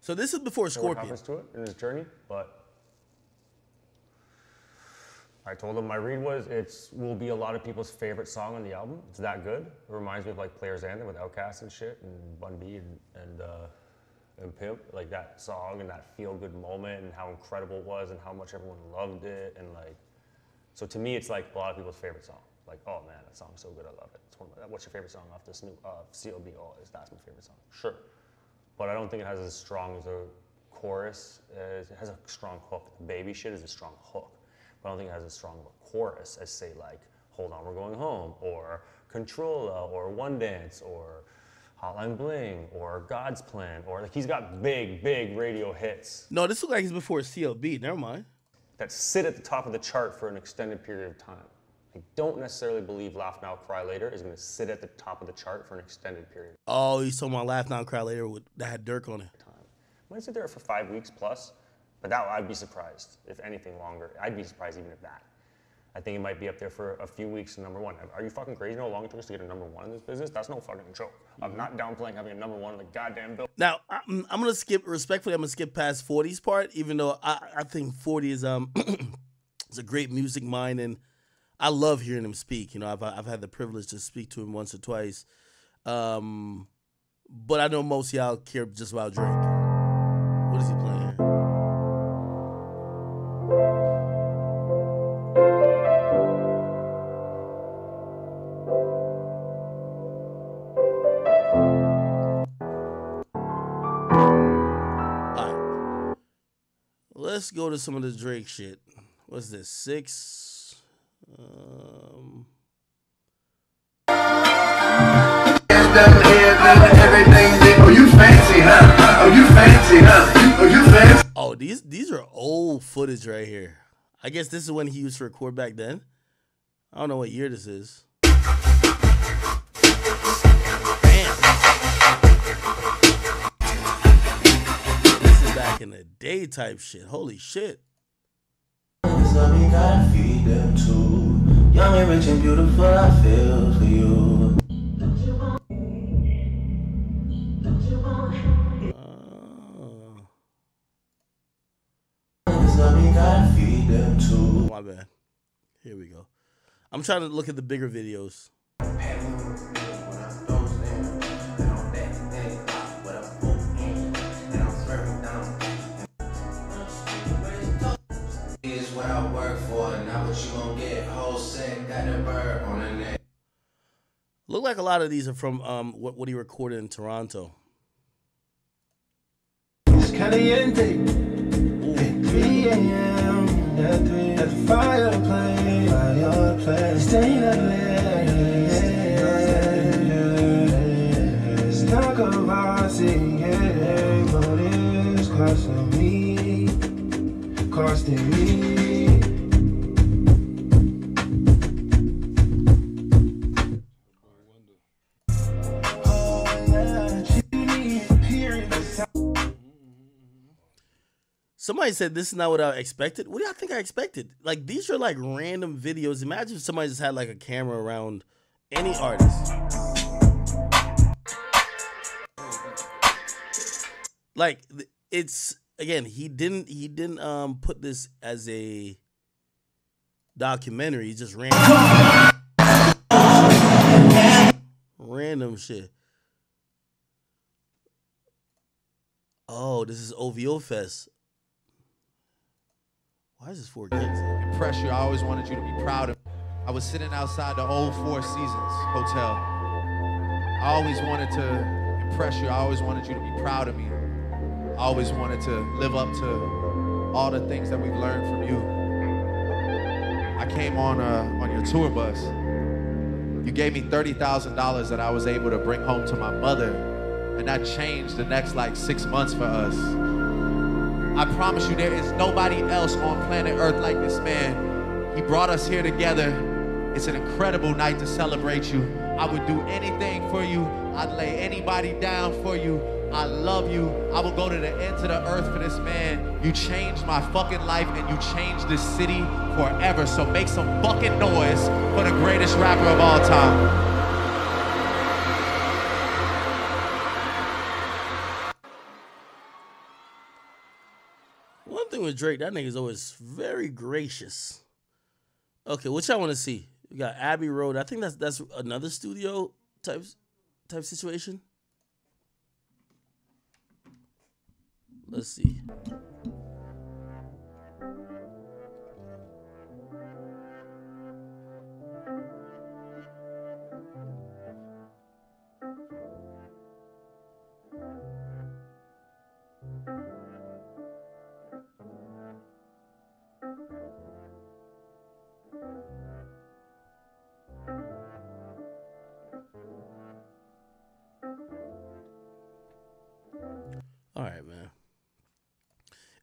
So this is before or what Scorpion. happens to it in his journey, but I told him my read was it's will be a lot of people's favorite song on the album. It's that good. It reminds me of like Players Anthem with Outkast and shit and Bun B and and, uh, and Pimp. Like that song and that feel good moment and how incredible it was and how much everyone loved it and like. So to me, it's like a lot of people's favorite song. Like, oh man, that song's so good, I love it. It's one of my, what's your favorite song off this new uh, CLB? Oh, is that's my favorite song. Sure, but I don't think it has as strong as a chorus. As, it has a strong hook. The baby shit is a strong hook, but I don't think it has as strong of a chorus as say like Hold On, We're Going Home, or Controlla, or One Dance, or Hotline Bling, or God's Plan, or like he's got big, big radio hits No, this looks like he's before CLB. Never mind. that sit at the top of the chart for an extended period of time. I don't necessarily believe Laugh Now, Cry Later is going to sit at the top of the chart for an extended period Oh, he's talking about Laugh Now Cry Later with that had Durk on it. time. Might sit there for five weeks plus, but that I'd be surprised if anything longer. I'd be surprised even if that. I think it might be up there for a few weeks to number one. Are you fucking crazy? You know how long it took us to get a number one in this business? That's no fucking joke. I'm not downplaying having a number one in the goddamn bill. Now I'm, I'm gonna skip respectfully. I'm gonna skip past 40's part, even though I, I think 40 is um is a great music mind, and I love hearing him speak. You know, I've I've had the privilege to speak to him once or twice, um, but I know most y'all care just about Drake. What is he playing To some of the Drake shit. What's this? Six. Um, Oh, you fancy, huh? Oh, you fancy, huh? Oh, you fancy. oh, these these are old footage right here. I guess this is when he used to record back then. I don't know what year this is. Back in the day type shit. Holy shit. So we gotta feed them too. Young and rich and beautiful, I feel for you. Oh. So we gotta feed them too. My bad. Here we go. I'm trying to look at the bigger videos. Look like a lot of these are from um what, what he recorded in Toronto. It's caliente. At 3 a.m. At 3 at the fireplace. Fireplace. Staying up late. It's not Kavasi, yeah. Costing me. Costing me. Somebody said this is not what I expected. What do y'all think I expected? Like these are like random videos. Imagine if somebody just had like a camera around any artist. Like it's again, he didn't he didn't um put this as a documentary. He just ran random shit. Oh, this is OVO Fest. Why is this four kids? Pressure. I always wanted you to be proud of. I was sitting outside the old Four Seasons Hotel. I always wanted to impress you. I always wanted you to be proud of me. I always wanted to live up to all the things that we've learned from you. I came on uh, on your tour bus. You gave me thirty thousand dollars that I was able to bring home to my mother, and that changed the next like six months for us. I promise you, there is nobody else on planet Earth like this man. He brought us here together. It's an incredible night to celebrate you. I would do anything for you. I'd lay anybody down for you. I love you. I will go to the end of the earth for this man. You changed my fucking life and you changed this city forever. So make some fucking noise for the greatest rapper of all time. One thing with Drake, that nigga's always very gracious. Okay, what y'all want to see? We got Abbey Road. I think that's that's another studio type type situation. Let's see.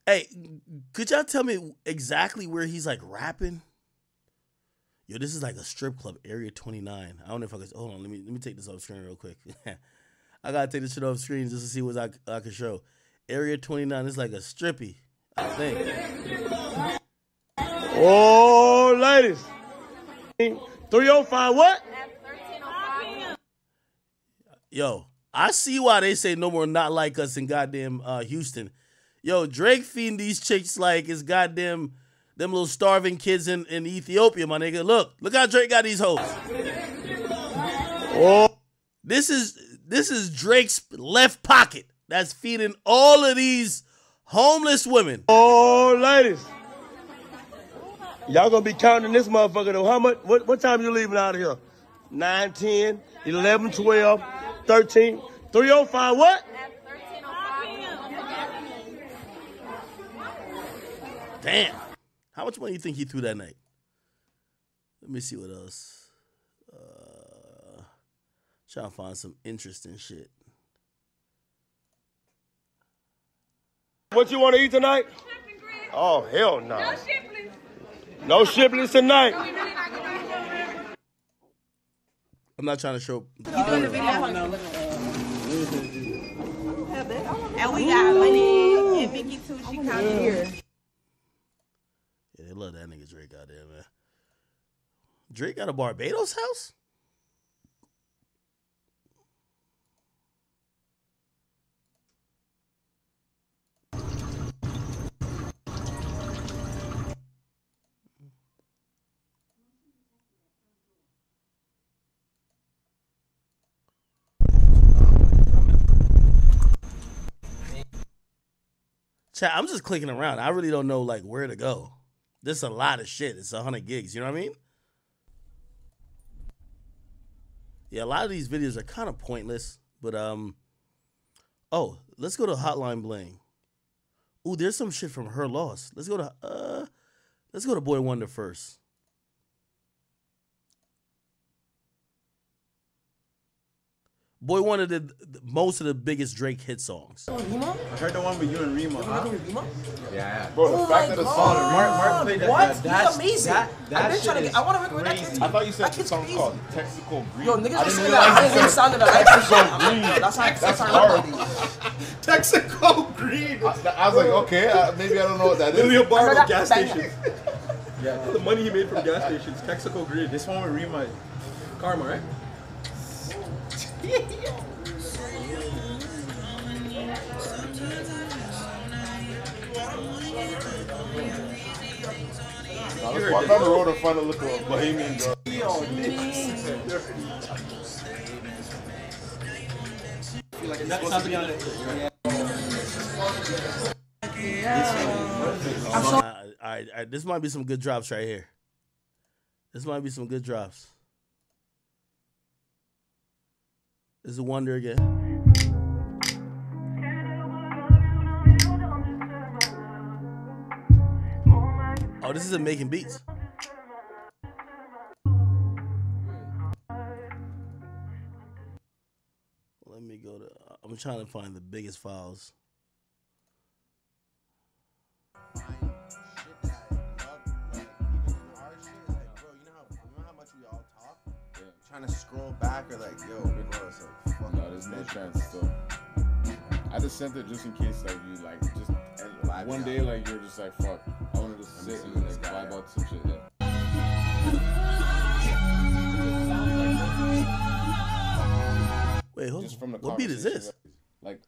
Hey, could y'all tell me exactly where he's like rapping? Yo, this is like a strip club, Area 29. I don't know if I could. Hold on, let me let me take this off screen real quick. I gotta take this shit off screen just to see what I, I can show. Area 29 is like a strippy, I think. Oh, ladies. 305 what? Yo, I see why they say no more not like us in goddamn uh, Houston. Yo, Drake feeding these chicks like it's goddamn them little starving kids in, in Ethiopia, my nigga. Look, look how Drake got these hoes. Oh, this is this is Drake's left pocket that's feeding all of these homeless women. Oh, ladies. Y'all gonna be counting this motherfucker though. How much? What, what time you leaving out of here? 9, 10, 11, 12, 13, 305 what? Damn. How much money do you think he threw that night? Let me see what else. Uh, trying to find some interesting shit. What you want to eat tonight? Oh, hell no. No shiplings tonight. I'm not trying to show. And we got money and Vicky too. She come here. That nigga Drake out there, man. Drake got a Barbados house? Chat, I'm just clicking around. I really don't know like where to go. This is a lot of shit. It's hundred gigs. You know what I mean? Yeah, a lot of these videos are kind of pointless, but um. Oh, let's go to Hotline Bling. Ooh, there's some shit from her loss. Let's go to uh, let's go to Boi-1da first. Boi-1da did the, most of the biggest Drake hit songs. I heard the one with you and Remo. Huh? Yeah. Bro, the Oh fact that the song Mark, Mark played that. What? that- He's amazing. That, that I've been shit trying to get- I wanna record that crazy. kid. I thought you said That the song crazy. called Texaco Green. Yo, niggas didn't are saying realize that. you It said sounded like Texaco Green. Green. That's how That's how hard. Texaco Green. I, I was like, okay, uh, maybe I don't know what that is. Literally a bar gas station. Yeah, the money he made from gas stations, Texaco Green. This one with Rima, Karma, right? Now, let's walk down the road and find a look of Bohemian girl. All right, all right, this might be some good drops right here. This might be some good drops. Is a wonder again. Oh, this isn't making beats. Let me go to. I'm trying to find the biggest files. Trying to scroll back or like, yo, bro, it's like, fuck. No, there's no chance. So I just sent it just in case, like you, like just and one day, like you're just like, fuck, I wanted to just sit and like vibe out some shit. Yeah. Wait, hold Just on. from the What beat is this? Like,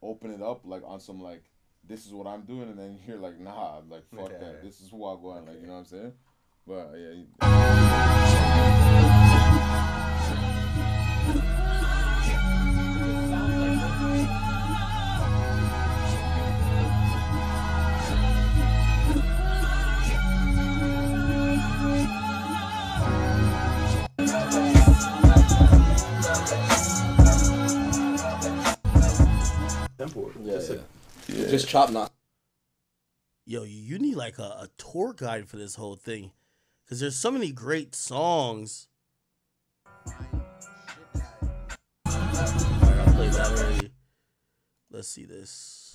open it up like on some like, this is what I'm doing, and then you're like, nah, I'm like fuck Yeah, that. yeah. This is who I go on, like you know what I'm saying? But yeah. You- Tempo. Yeah, Just, yeah. yeah. just chop not. Yo, you need like a, a tour guide for this whole thing. Cause there's so many great songs. Let's see this.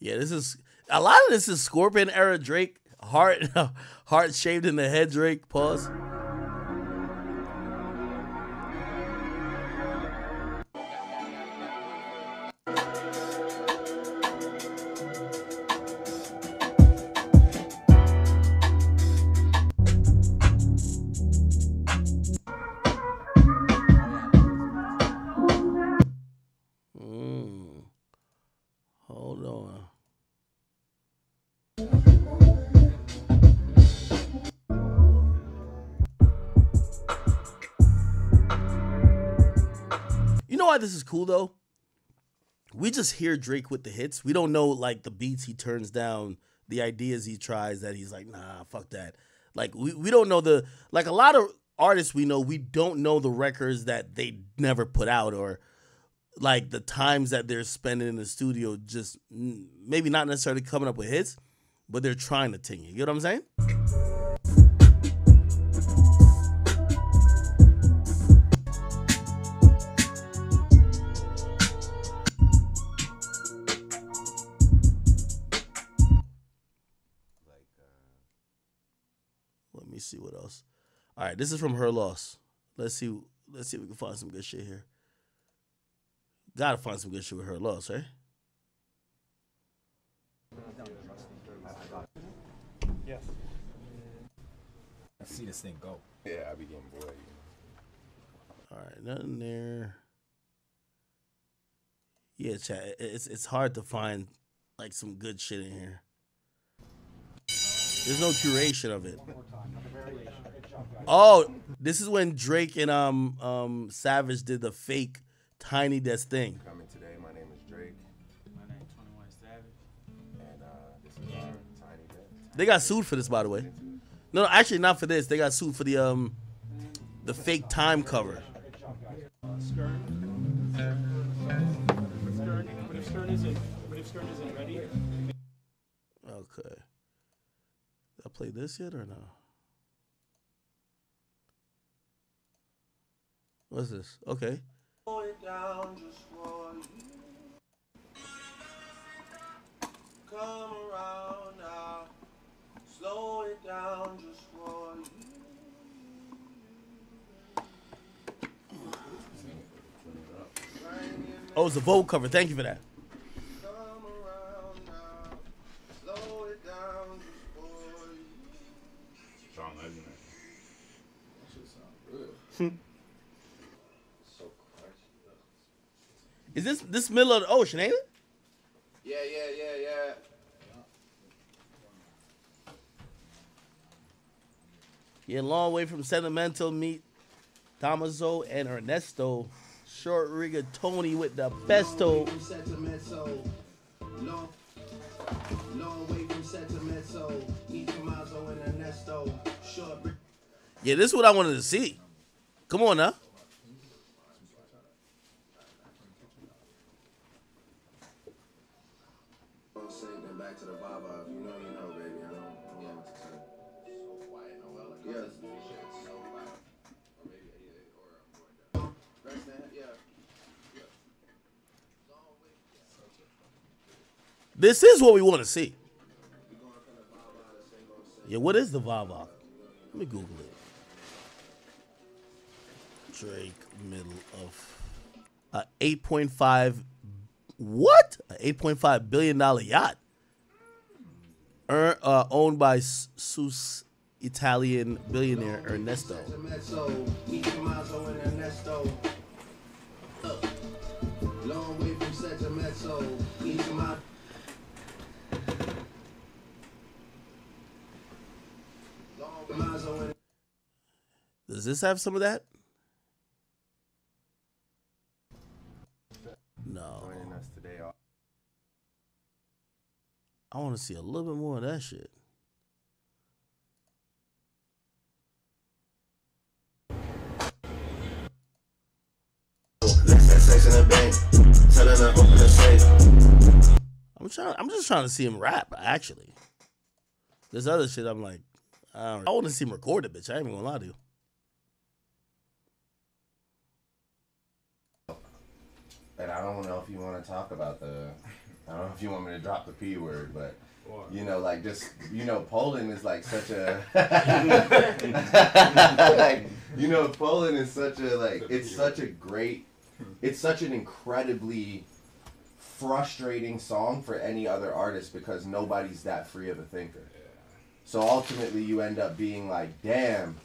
Yeah, this is a lot of this is Scorpion era Drake. Heart heart shaved in the head Drake. Pause. This is cool though? We just hear Drake with the hits. We don't know like the beats he turns down, the ideas he tries that he's like, nah, fuck that. Like we, we don't know the like a lot of artists we know, we don't know the records that they never put out or like the times that they're spending in the studio just maybe not necessarily coming up with hits, but they're trying to ting you. You know what I'm saying? See what else. All right, this is from her loss. Let's see. Let's see if we can find some good shit here. Gotta find some good shit with her loss, right? Yes. Let's see this thing go. Yeah, I be getting bored. All right, nothing there. Yeah, chat. It's it's hard to find like some good shit in here. There's no curation of it. Oh, this is when Drake and um um Savage did the fake Tiny Desk thing. Coming today, my name is Drake. My name is 21 Savage. And uh, this is our Tiny Desk. They got sued for this, by the way. No, no, actually not for this. They got sued for the um the fake time cover. Stern. Play this yet or no? What's this? Okay. Slow it down just for. Come around now. Slow it down just for you. Oh, it's a Vogue cover. Thank you for that. Is this this middle of the ocean, ain't it? Yeah, yeah, yeah, yeah. Yeah, long way from sentimental meet Damaso and Ernesto. Short rigger Tony with the sentimental, long, long way from sentimental. Meet Tomaso and Ernesto. Short. Yeah, this is what I wanted to see. Come on now. This is what we want to see. Yeah, what is the Vava? Let me Google it. Drake, middle of a 8.5 what? A 8.5 billion dollar yacht. Earn, uh, owned by S- Sus Italian billionaire Ernesto. Does this have some of that? No. Joining us today. I want to see a little bit more of that shit. I'm trying. I'm just trying to see him rap. Actually, this other shit. I'm like, I don't. I want to see him record it, bitch. I ain't even gonna lie to you. And I don't know if you want to talk about the. I don't know if you want me to drop the p word, but you know, like just you know, Poland is like such a. like you know, Poland is such a like it's such a great, it's such an incredibly frustrating song for any other artist because nobody's that free of a thinker. So ultimately, you end up being like, damn,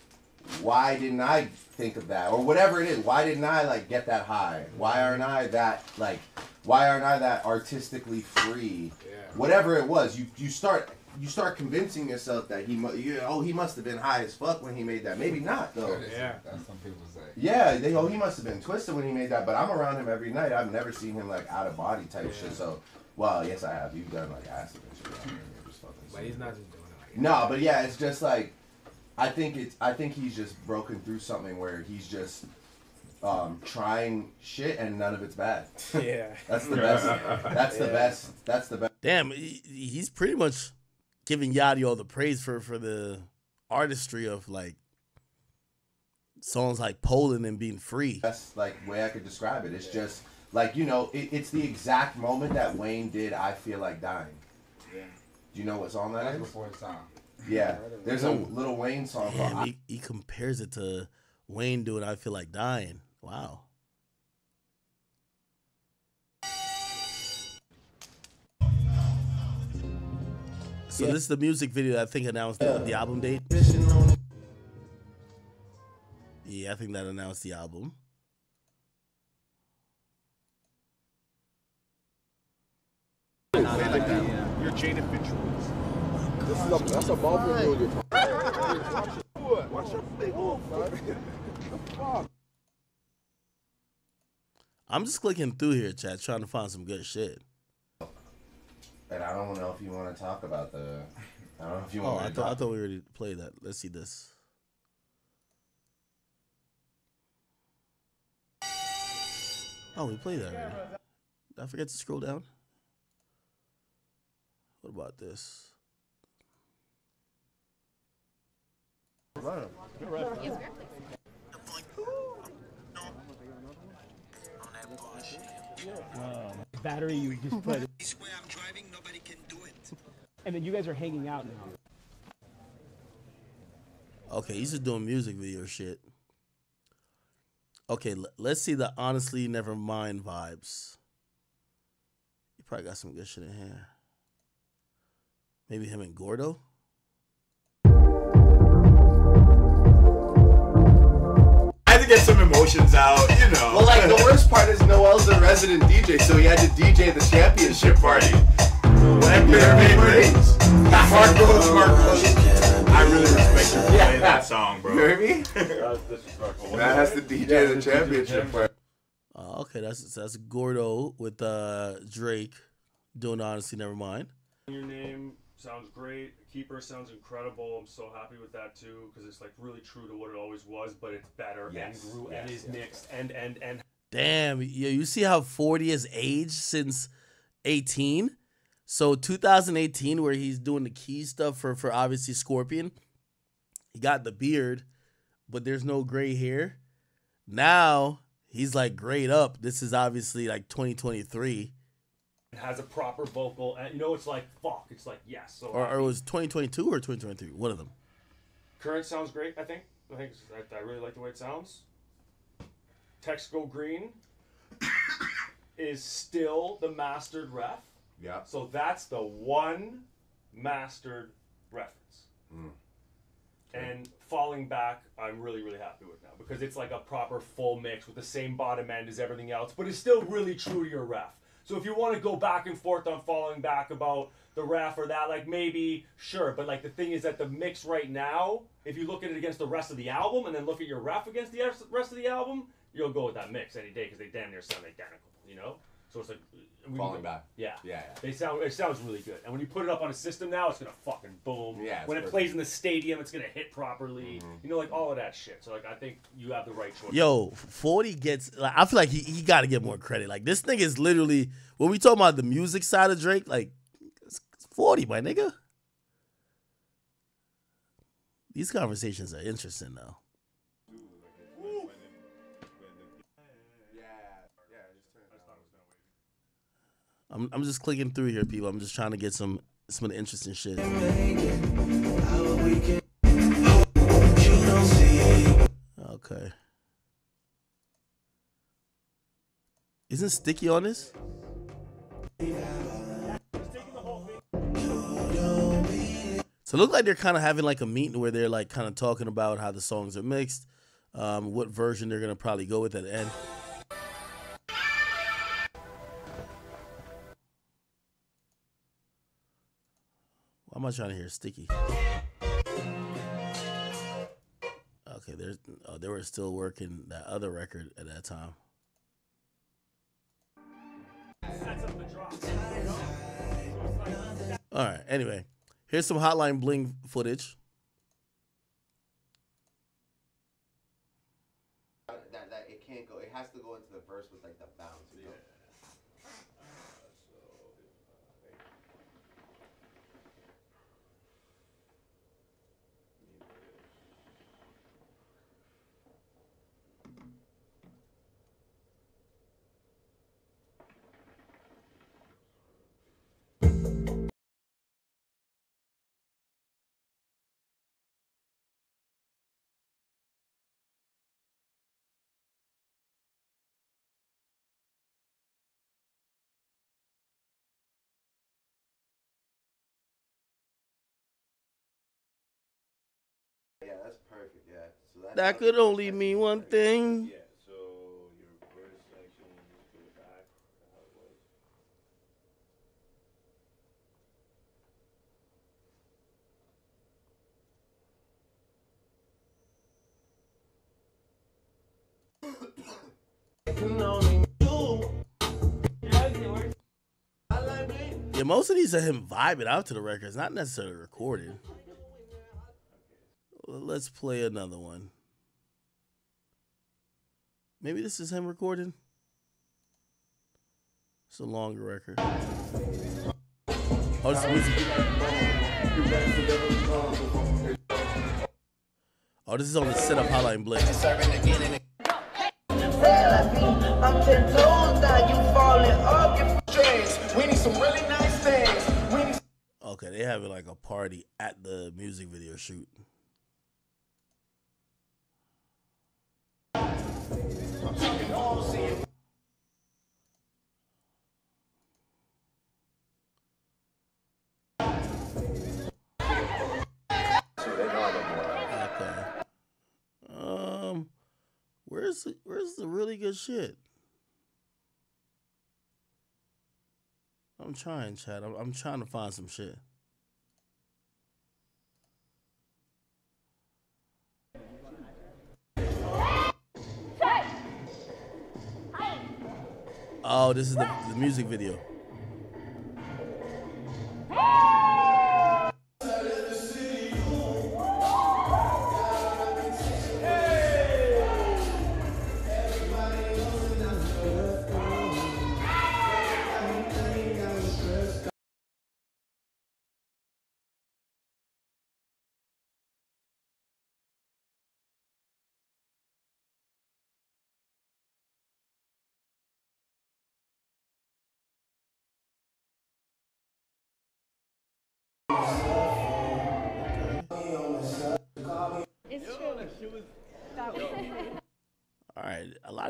why didn't I think of that? Or whatever it is, why didn't I like get that high? Why aren't I that like why aren't I that artistically free? Whatever it was, you you start you start convincing yourself that he mu- you, oh he must have been high as fuck when he made that. Maybe not though. Yeah. That's some people say. Yeah, they oh he must have been twisted when he made that, but I'm around him every night. I've never seen him like out of body type shit. So well, yes I have. You've done like acid and shit. I mean, you're just fucking But he's not just doing it like no, but yeah, it's just like I think it's I think he's just broken through something where he's just um, trying shit and none of it's bad. Yeah. that's the best. That's the best. That's the best. Damn, he, he's pretty much giving Yadi all the praise for for the artistry of like songs like Poland and being free. That's like way I could describe it. It's just like you know, it, it's the exact moment that Wayne did. I feel like dying. Yeah. Do you know what song that That's is? before his time. Yeah, there's a Lil Wayne song called. Damn, he, he compares it to Wayne doing I Feel Like Dying. Wow. So Yeah. this is the music video that I think announced the, the album date. Yeah, I think that announced the album. You're Jada Finch rules. This is a, that's a ball for you. Watch your big old fuck. I'm just clicking through here, chat, trying to find some good shit. And I don't know if you want to talk about the. I don't know if you Oh, want. I to thought I thought we already played that. Let's see this. Oh, we played that already. Did I forget to scroll down? What about this? Battery, you just put. And then you guys are hanging out now. Okay, he's just doing music video shit. Okay, l- let's see the honestly never mind vibes. You probably got some good shit in here. Maybe him and Gordo. Get some emotions out, you know. Well, like the worst part is Noel's the resident DJ, so he had to DJ the championship party. And Pyramid Rings. Mark goes, Mark goes. I really respect you for playing that song, bro. You hear me? That's disrespectful. That has to DJ the championship party. Uh, okay, that's that's Gordo with uh, Drake doing honestly never mind. Your name sounds great. Keeper sounds incredible. I'm so happy with that too because it's like really true to what it always was, but it's better Yes, and grew yes, and is yes. mixed and and and Damn, yo, you see how 40 has aged since 18? So 2018, where he's doing the key stuff for for obviously Scorpion, he got the beard, but there's no gray hair. Now he's like grayed up. This is obviously like 2023, has a proper vocal. And you know, it's like fuck. It's like yes. So or, or it was 2022 or 2023, one of them. Current sounds great. I think. I think I, I really like the way it sounds. Text Go Green is still the mastered ref. Yeah. So that's the one mastered reference. Mm. And falling back, I'm really, really happy with now because it's like a proper full mix with the same bottom end as everything else, but it's still really true to your ref. So if you want to go back and forth on falling back about the ref or that, like maybe sure, but like the thing is that the mix right now, if you look at it against the rest of the album and then look at your ref against the rest of the album, you'll go with that mix any day because they damn near sound identical, you know. So it's like we Falling back. Yeah, Yeah, yeah. They sound it sounds really good, and when you put it up on a system now, it's gonna fucking boom. Yeah, when it perfect. plays in the stadium, it's gonna hit properly. Mm-hmm. You know, like all of that shit. So like, I think you have the right choice. Yo, 40 gets like I feel like he, he got to get more credit. Like this nigga is literally when we talk about the music side of Drake, like it's, it's 40, my nigga. These conversations are interesting though. I'm I'm just clicking through here, people. I'm just trying to get some some of the interesting shit. Okay. Isn't Sticky on this? So it looked like they're kind of having like a meeting where they're like kind of talking about how the songs are mixed, um, what version they're gonna probably go with at the end. Am I trying to hear Sticky? Okay, there's oh, they were still working that other record at that time. All right. Anyway, here's some Hotline Bling footage. that's perfect. Yeah. So that, that could only mean one thing. Yeah. So your reverse section. Yeah, most of these are him vibing out to the records, not necessarily recorded. Let's play another one. Maybe this is him recording. It's a longer record. Oh, this is. Oh, this is on the setup Hotline Bling. Okay, they having like a party at the music video shoot. Okay. Um, Um, where's the, where's the really good shit? I'm trying, Chad. I'm, I'm trying to find some shit. Oh, this is the, the music video.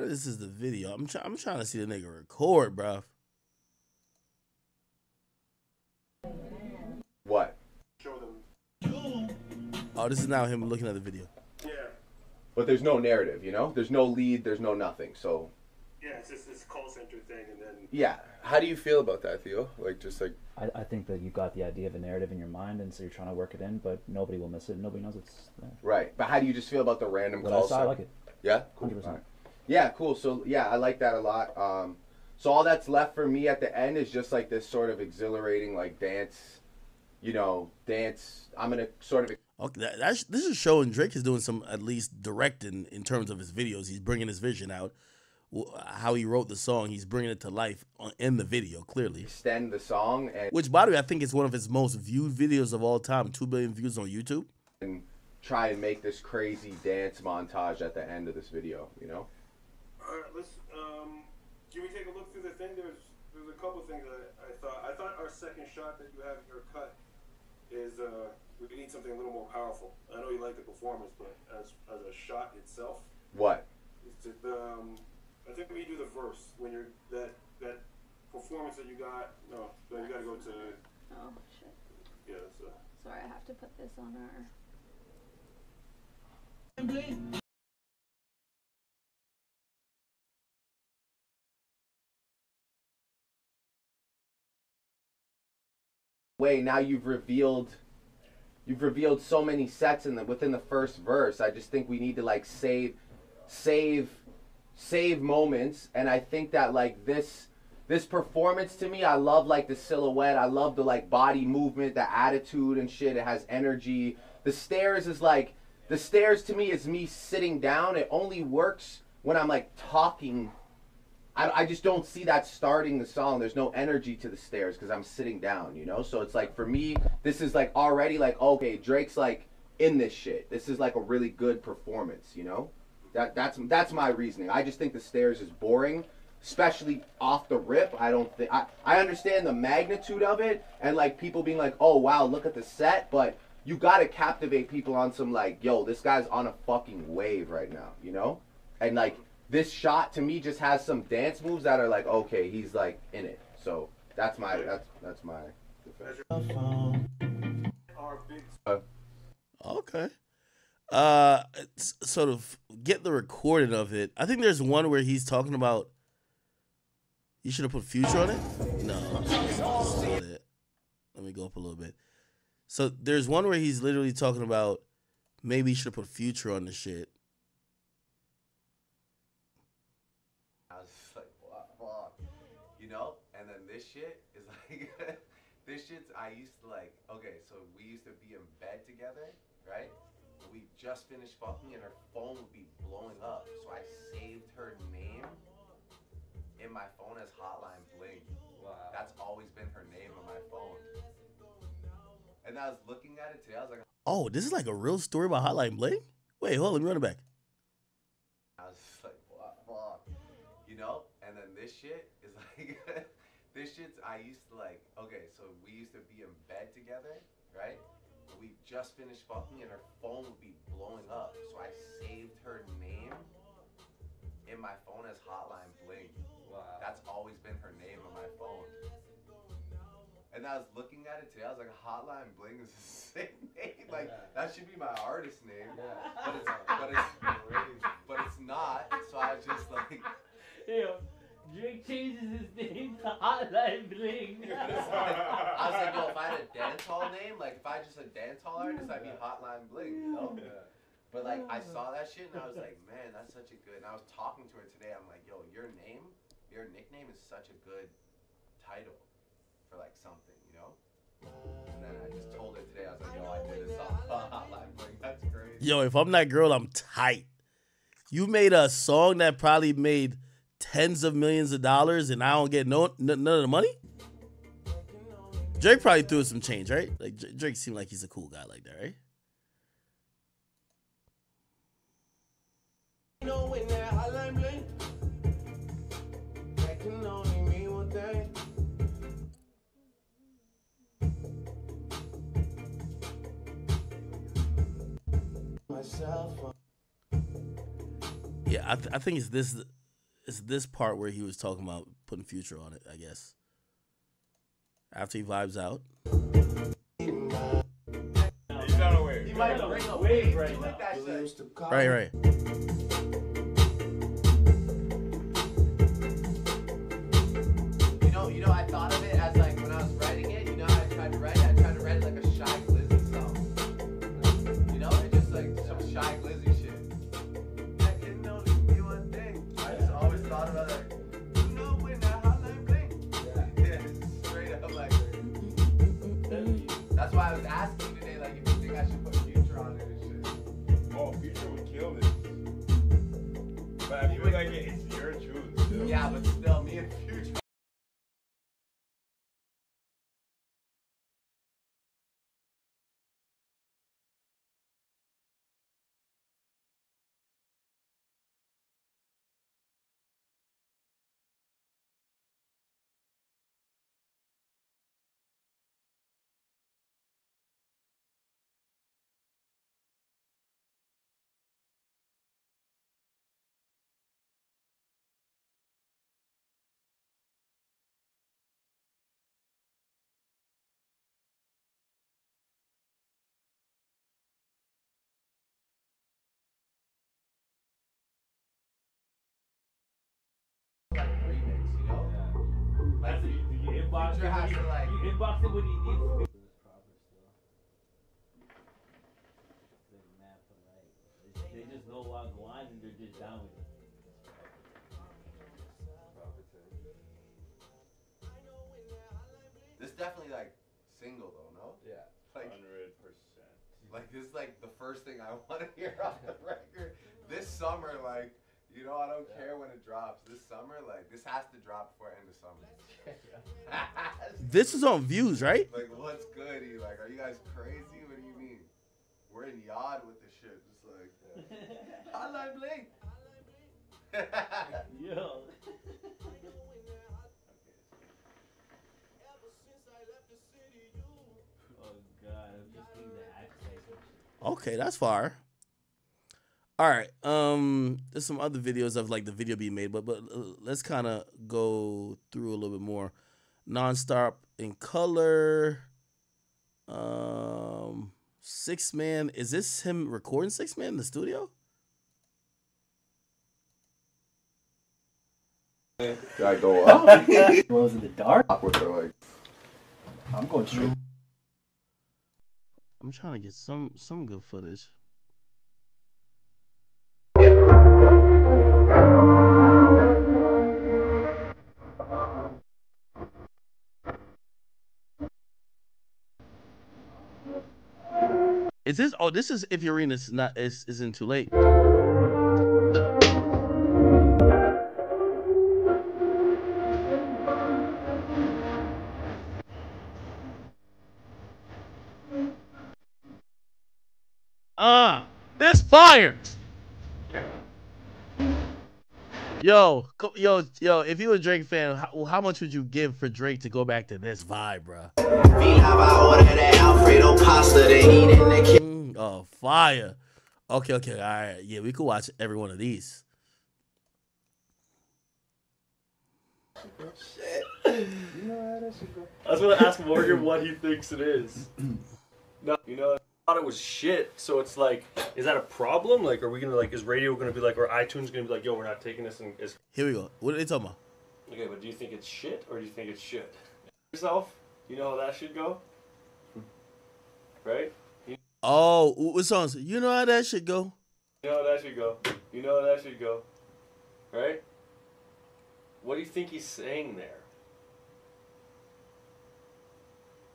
Right, a lot of this is the video. I'm try- I'm trying to see the nigga record, bruv. What? Oh, this is now him looking at the video. Yeah. But there's no narrative, you know? There's no lead, there's no nothing. So, Yeah, it's just this call center thing, and then yeah. How do you feel about that, Theo? Like, just like. I, I think that you've got the idea of a narrative in your mind, and so you're trying to work it in, but nobody will miss it. Nobody knows it's there. Right. But how do you just feel about the random What I calls? saw, I like it. Yeah? Cool. 100%. Alright. Yeah, cool. So, yeah, I like that a lot. Um, so, all that's left for me at the end is just like this sort of exhilarating, like, dance, you know, dance. I'm going to sort of. Okay, that, that's this is showing Drake is doing some at least directing in terms of his videos. He's bringing his vision out. How he wrote the song, he's bringing it to life on- in the video clearly. Extend the song and Which, by the way, I think is one of his most viewed videos of all time. Two billion views on YouTube. and try and make this crazy dance montage at the end of this video, you know? All right, let's. Um, can we take a look through the thing? There's there's a couple things that I thought. I thought our second shot that you have in your cut is uh, we need something a little more powerful. I know you like the performance, but as as a shot itself, What? it's just, um, I think when you do the verse when you're that that performance that you got. No, no, you got to go to. Oh shit. Yeah, that's, uh, Sorry, I have to put this on our. Way now you've revealed you've revealed so many sets in the within the first verse. I just think we need to like save save save moments. And i think that like this this performance to me i love like the silhouette. I love the like body movement the attitude and shit. It has energy. The stairs is like the stairs to me is me sitting down. It only works when i'm like talking I, I just don't see that starting the song. There's no energy to the stairs because I'm sitting down, you know? So it's like, for me, this is like already like, okay, Drake's like in this shit. This is like a really good performance, you know? That That's that's my reasoning. I just think the stairs is boring, especially off the rip. I don't think, I, I understand the magnitude of it and like people being like, oh wow, look at the set, but you gotta captivate people on some like, yo, this guy's on a fucking wave right now, you know? And like, this shot to me just has some dance moves that are like okay he's like in it so that's my that's that's my defense. Okay. Uh, sort of get the recording of it. I think there's one where he's talking about. You should have put future on it. No. Let me go up a little bit. So there's one where he's literally talking about maybe you should have put future on the shit. Okay, so we used to be in bed together, right? We just finished fucking, and her phone would be blowing up. So I saved her name in my phone as Hotline Bling. Wow. That's always been her name on my phone. And I was looking at it today. I was like, Oh, this is like a real story about Hotline Bling. Wait, hold on, let me run it back. I was just like, what, fuck, you know? And then this shit is like, this shit's, I used to like, okay, so we used to be in bed together, right? We just finished fucking and her phone would be blowing up. So I saved her name in my phone as Hotline Bling. Wow. That's always been her name on my phone. And I was looking at it today. I was like, Hotline Bling is a sick name. Like that should be my artist name. But it's but it's but it's not. So I was just like, Yo, Drake changes his name to Hotline Bling. I was like, yo, if I had a dance hall name, like if I just a dance hall artist, I'd be Hotline Bling. You know? But like I saw that shit and I was like, man, that's such a good. And I was talking to her today. I'm like, yo, your name, your nickname is such a good title for like something, you know. And then I just told her today. I was like, yo, I did a song Hotline Bling. That's great. Yo, if I'm that girl, I'm tight. You made a song that probably made tens of millions of dollars, and I don't get no none of the money. Drake probably threw some change, right? Like Drake seemed like he's a cool guy like that, right? Yeah, I, th- I think it's this it's this part where he was talking about putting future on it. I guess after he vibes out. He's not aware. He might bring a wave wave right now. it. That shit. Right, right. Yeah, but inbox Future him when he, like- you inbox him when he needs to They just know Wagwan and they're just down with it. This definitely like single though, no? Yeah. Like, Hundred percent. like this is like the first thing I want to hear off the record. This summer, like, you know, I don't care when it drops. This summer, like, this has to drop before end of summer. This is on views, right? like, what's good? You like, are you guys crazy? What do you mean? We're in yard with this shit. Just like, Hotline Bling. Yo. oh I'm just thinking. Okay, that's fire. All right. Um, there's some other videos of like the video being made, but but uh, let's kind of go through a little bit more. Nonstop in color. Um, six man. Is this him recording six man in the studio? I go up. Well, was in the dark? with like. I'm going straight. I'm trying to get some some good footage. Is this? Oh, this is if your arena's not is isn't too late. Ah, this fire. Yo, yo, yo! If you a Drake fan, how, how much would you give for Drake to go back to this vibe, bro? Oh, fire! Okay, okay, all right. Yeah, we could watch every one of these. Shit. I was gonna ask Morgan what he thinks it is. No, you know, I thought it was shit. So it's like, is that a problem? Like, are we gonna like, is radio gonna be like, or iTunes gonna be like, yo, we're not taking this and is Here we go. What are they talking about? okay? But do you think it's shit or do you think it's shit? Yourself, you know how that should go, right? Oh, what songs? You know how that should go. You know how that should go. You know how that should go, right? What do you think he's saying there?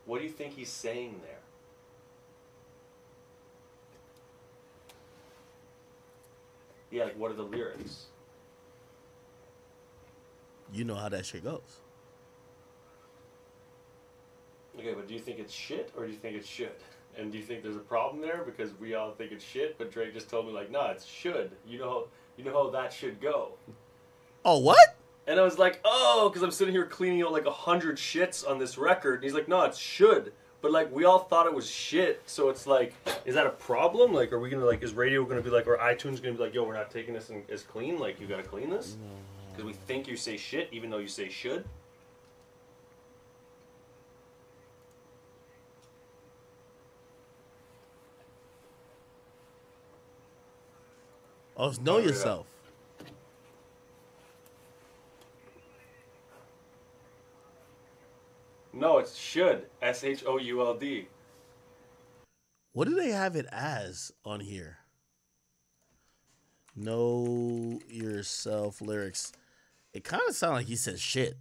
What do you think he's saying there? Yeah, like what are the lyrics? You know how that shit goes. Okay, but do you think it's shit or do you think it's should? And do you think there's a problem there because we all think it's shit, but Drake just told me like, nah, it's should. You know, you know how that should go. Oh, what? And I was like, oh, because I'm sitting here cleaning out like a hundred shits on this record. And he's like, no, it's should. But like, we all thought it was shit. So it's like, is that a problem? Like, are we gonna like, is radio gonna be like, or iTunes gonna be like, yo, we're not taking this in- as clean. Like, you gotta clean this because we think you say shit even though you say should. Oh, know yourself. No, it's should. S H O U L D. What do they have it as on here? Know yourself lyrics. It kind of sounds like he said shit.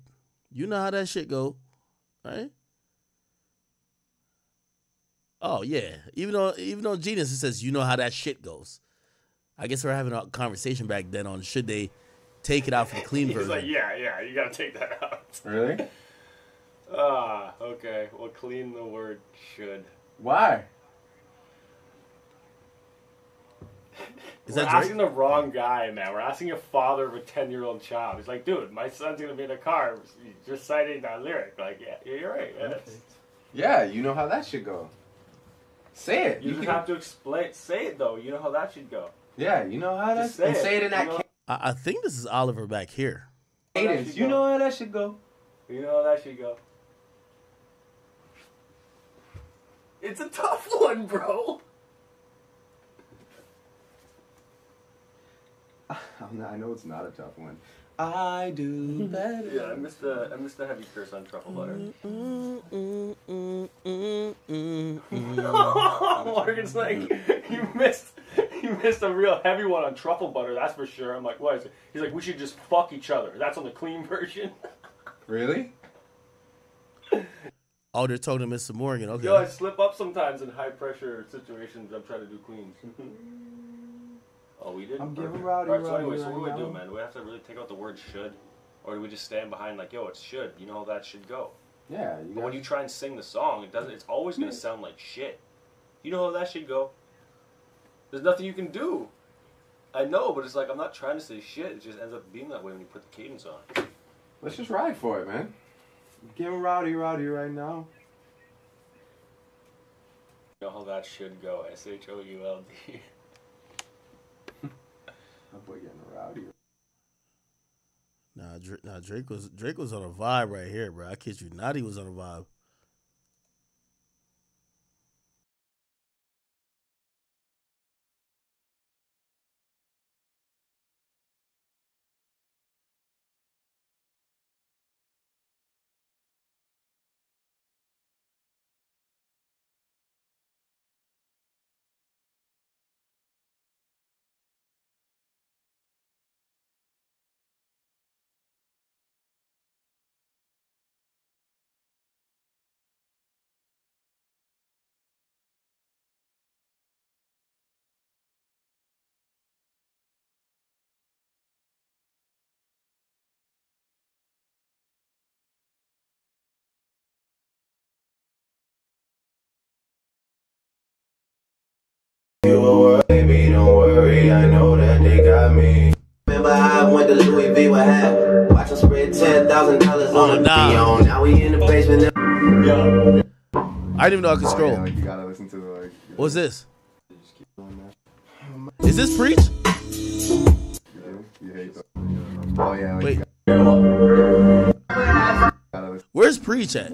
You know how that shit go, right? Oh yeah. Even though even though Genius it says you know how that shit goes. I guess we're having a conversation back then on should they take it out for the clean He's version. like, yeah, yeah, you gotta take that out. Really? Ah, okay. Well, clean the word should. Why? Is We're that asking the wrong guy, man. We're asking a father of a ten-year-old child. He's like, dude, my son's gonna be in a car. You're just citing that lyric. Like, yeah, yeah, you're right. Yeah. Yeah, you know how that should go. Say it. You, You just can- have to explain. Say it though. You know how that should go. Yeah, you know how that. Just say and say it in that You know- I, I think this is Oliver back here. cadence. You know how that should go. You know how that should go. It's a tough one, bro. I know it's not a tough one. I do better. Yeah, I missed the I missed the heavy curse on truffle butter. Mm, mm, mm, Morgan's like, you missed, you missed a real heavy one on truffle butter. That's for sure. I'm like, what is it? He's like, we should just fuck each other. That's on the clean version. Really? Oh, they're talking to Mr. Morgan. Okay. Yo, I slip up sometimes in high pressure situations. I'm trying to do cleans. oh, we did. I'm getting Perfect. rowdy, Alright, so rowdy anyway, so right what do we do, man? Do we have to really take out the word should, or do we just stand behind like, yo, it should? You know how that should go. Yeah. You But when you try and sing the song, it doesn't. It's always gonna sound like shit. You know how that should go. There's nothing you can do. I know, but it's like I'm not trying to say shit. It just ends up being that way when you put the cadence on. Let's just ride for it, man. Getting rowdy, rowdy right now. You know how that should go. S H O U L D. My boy getting rowdy. Nah, Drake, nah, Drake was Drake was on a vibe right here, bro. I kid you not, he was on a vibe. That they me. Remember how I went to Louis V with hat? Watch them spread ten thousand dollars on the oh, nah. Now we in the basement. I didn't even know I could oh, scroll. Oh, you gotta listen to the like. What's this? Is this preach? You. Oh yeah. Like, Wait. Where's preach at?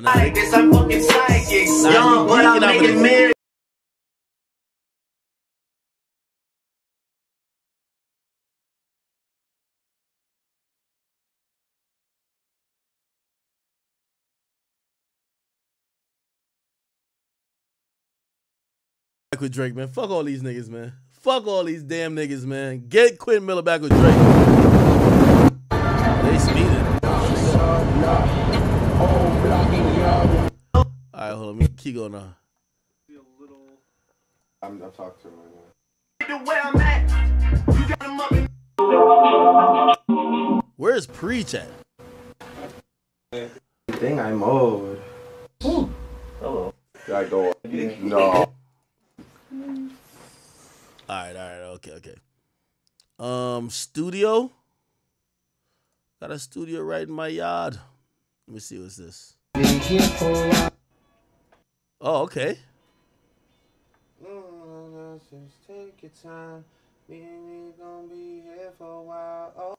no. I guess I'm fucking psychic. Young, you but I'm geeking out with making it. married. Back with Drake, man. Fuck all these niggas, man. Fuck all these damn niggas, man. Get Quentin Miller back with Drake. Alright, hold on. Let me keep going now. I'm, I'm talking to him right Where is Preach at? Thing I mowed. now. I go. No. Alright, alright, okay, okay. Um, studio. Got a studio right in my yard. Let me see what's this. Oh, okay. Just take your time. Me and you gonna be here for a while. Oh.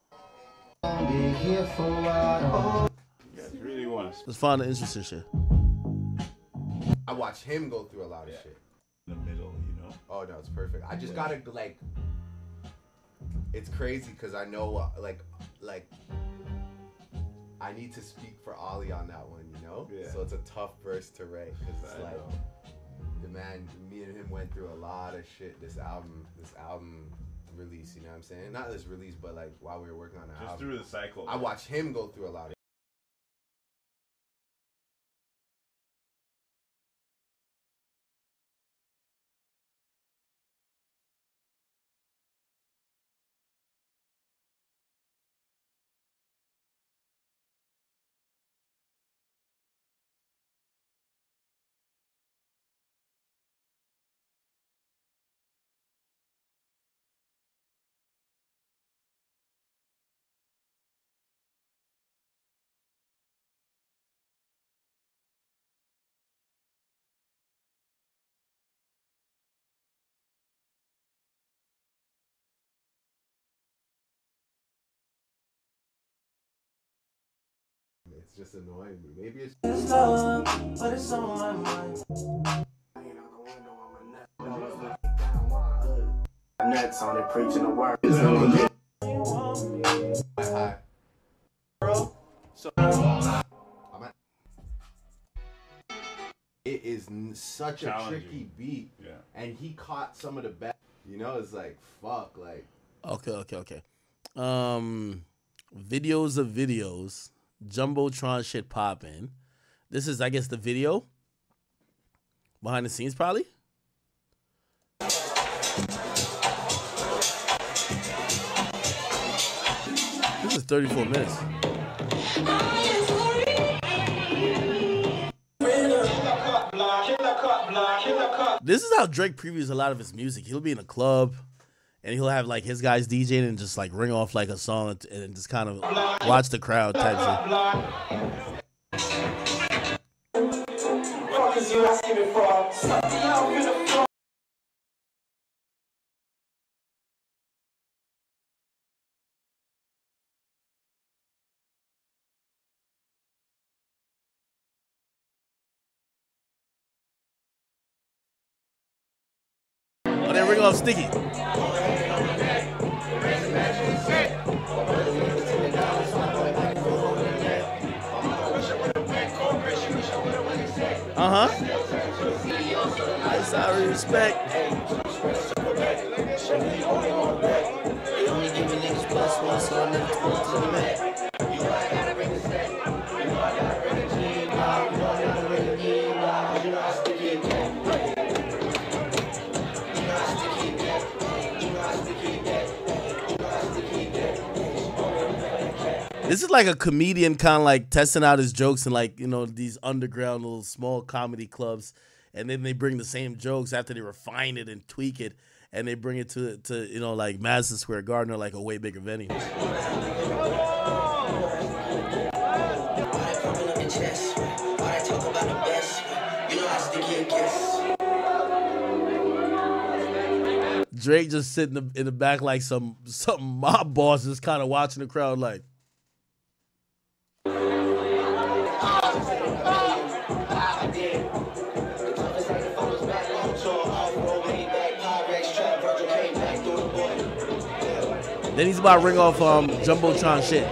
Gonna be here for a while. You guys really want to Let's find the interesting shit. I watch him go through a lot of shit. in the middle, you know? Oh no, it's perfect. I just gotta like. It's crazy because I know uh, like like. I need to speak for Ollie on that one, you know. Yeah. So it's a tough verse to write because it's I like know. the man, me and him went through a lot of shit. This album, this album release, you know what I'm saying? Not this release, but like while we were working on the Just album. through the cycle. I watched him go through a lot of. Just annoying me. Maybe it's. but it's on my mind. Nuts on it, preaching the word. Hi. Bro. So it is such a tricky beat. Yeah. And he caught some of the best. You know, it's like fuck, like Okay, okay, okay. Um, videos of videos. Jumbotron shit popping. This is, I guess, the video behind the scenes, probably. This is 34 minutes. This is how Drake previews a lot of his music. He'll be in a club and he'll have like his guys DJing and just like ring off like a song and just kind of watch the crowd type shit. Oh, they ring off Sticky. Respect. This is like a comedian kind of like testing out his jokes in like, you know, these underground little small comedy clubs. And then they bring the same jokes after they refine it and tweak it. And they bring it to, to you know, like Madison Square Garden or like a way bigger venue. Drake just sitting in the, in the back like some some mob boss just kind of watching the crowd like Then he's about to ring off um Jumbotron shit.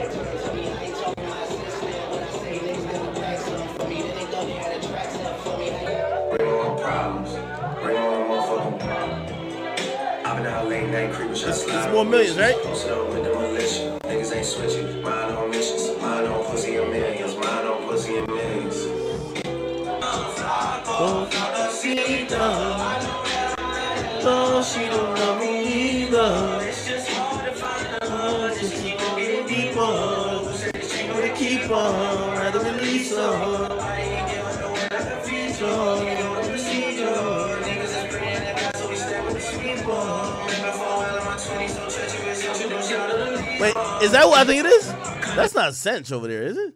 It's more millions, right? Is that what I think it is? That's not Cinch over there, is it?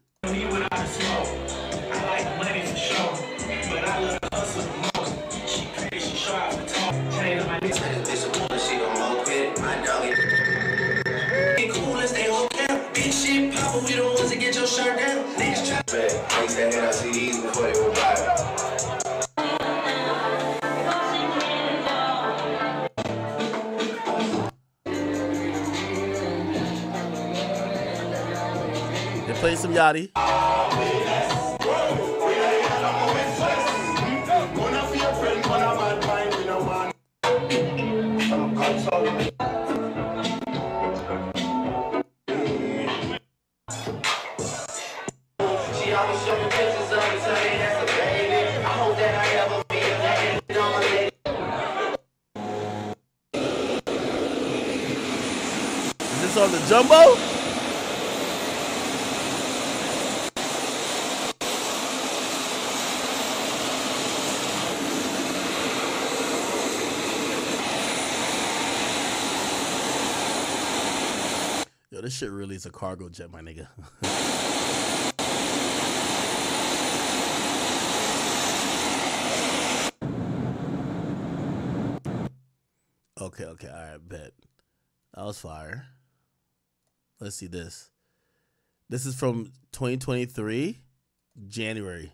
Lady. Is this on the Jumbo? Yo, this shit really is a cargo jet, my nigga. okay, okay, all right, bet. That was fire. Let's see this. This is from 2023, January.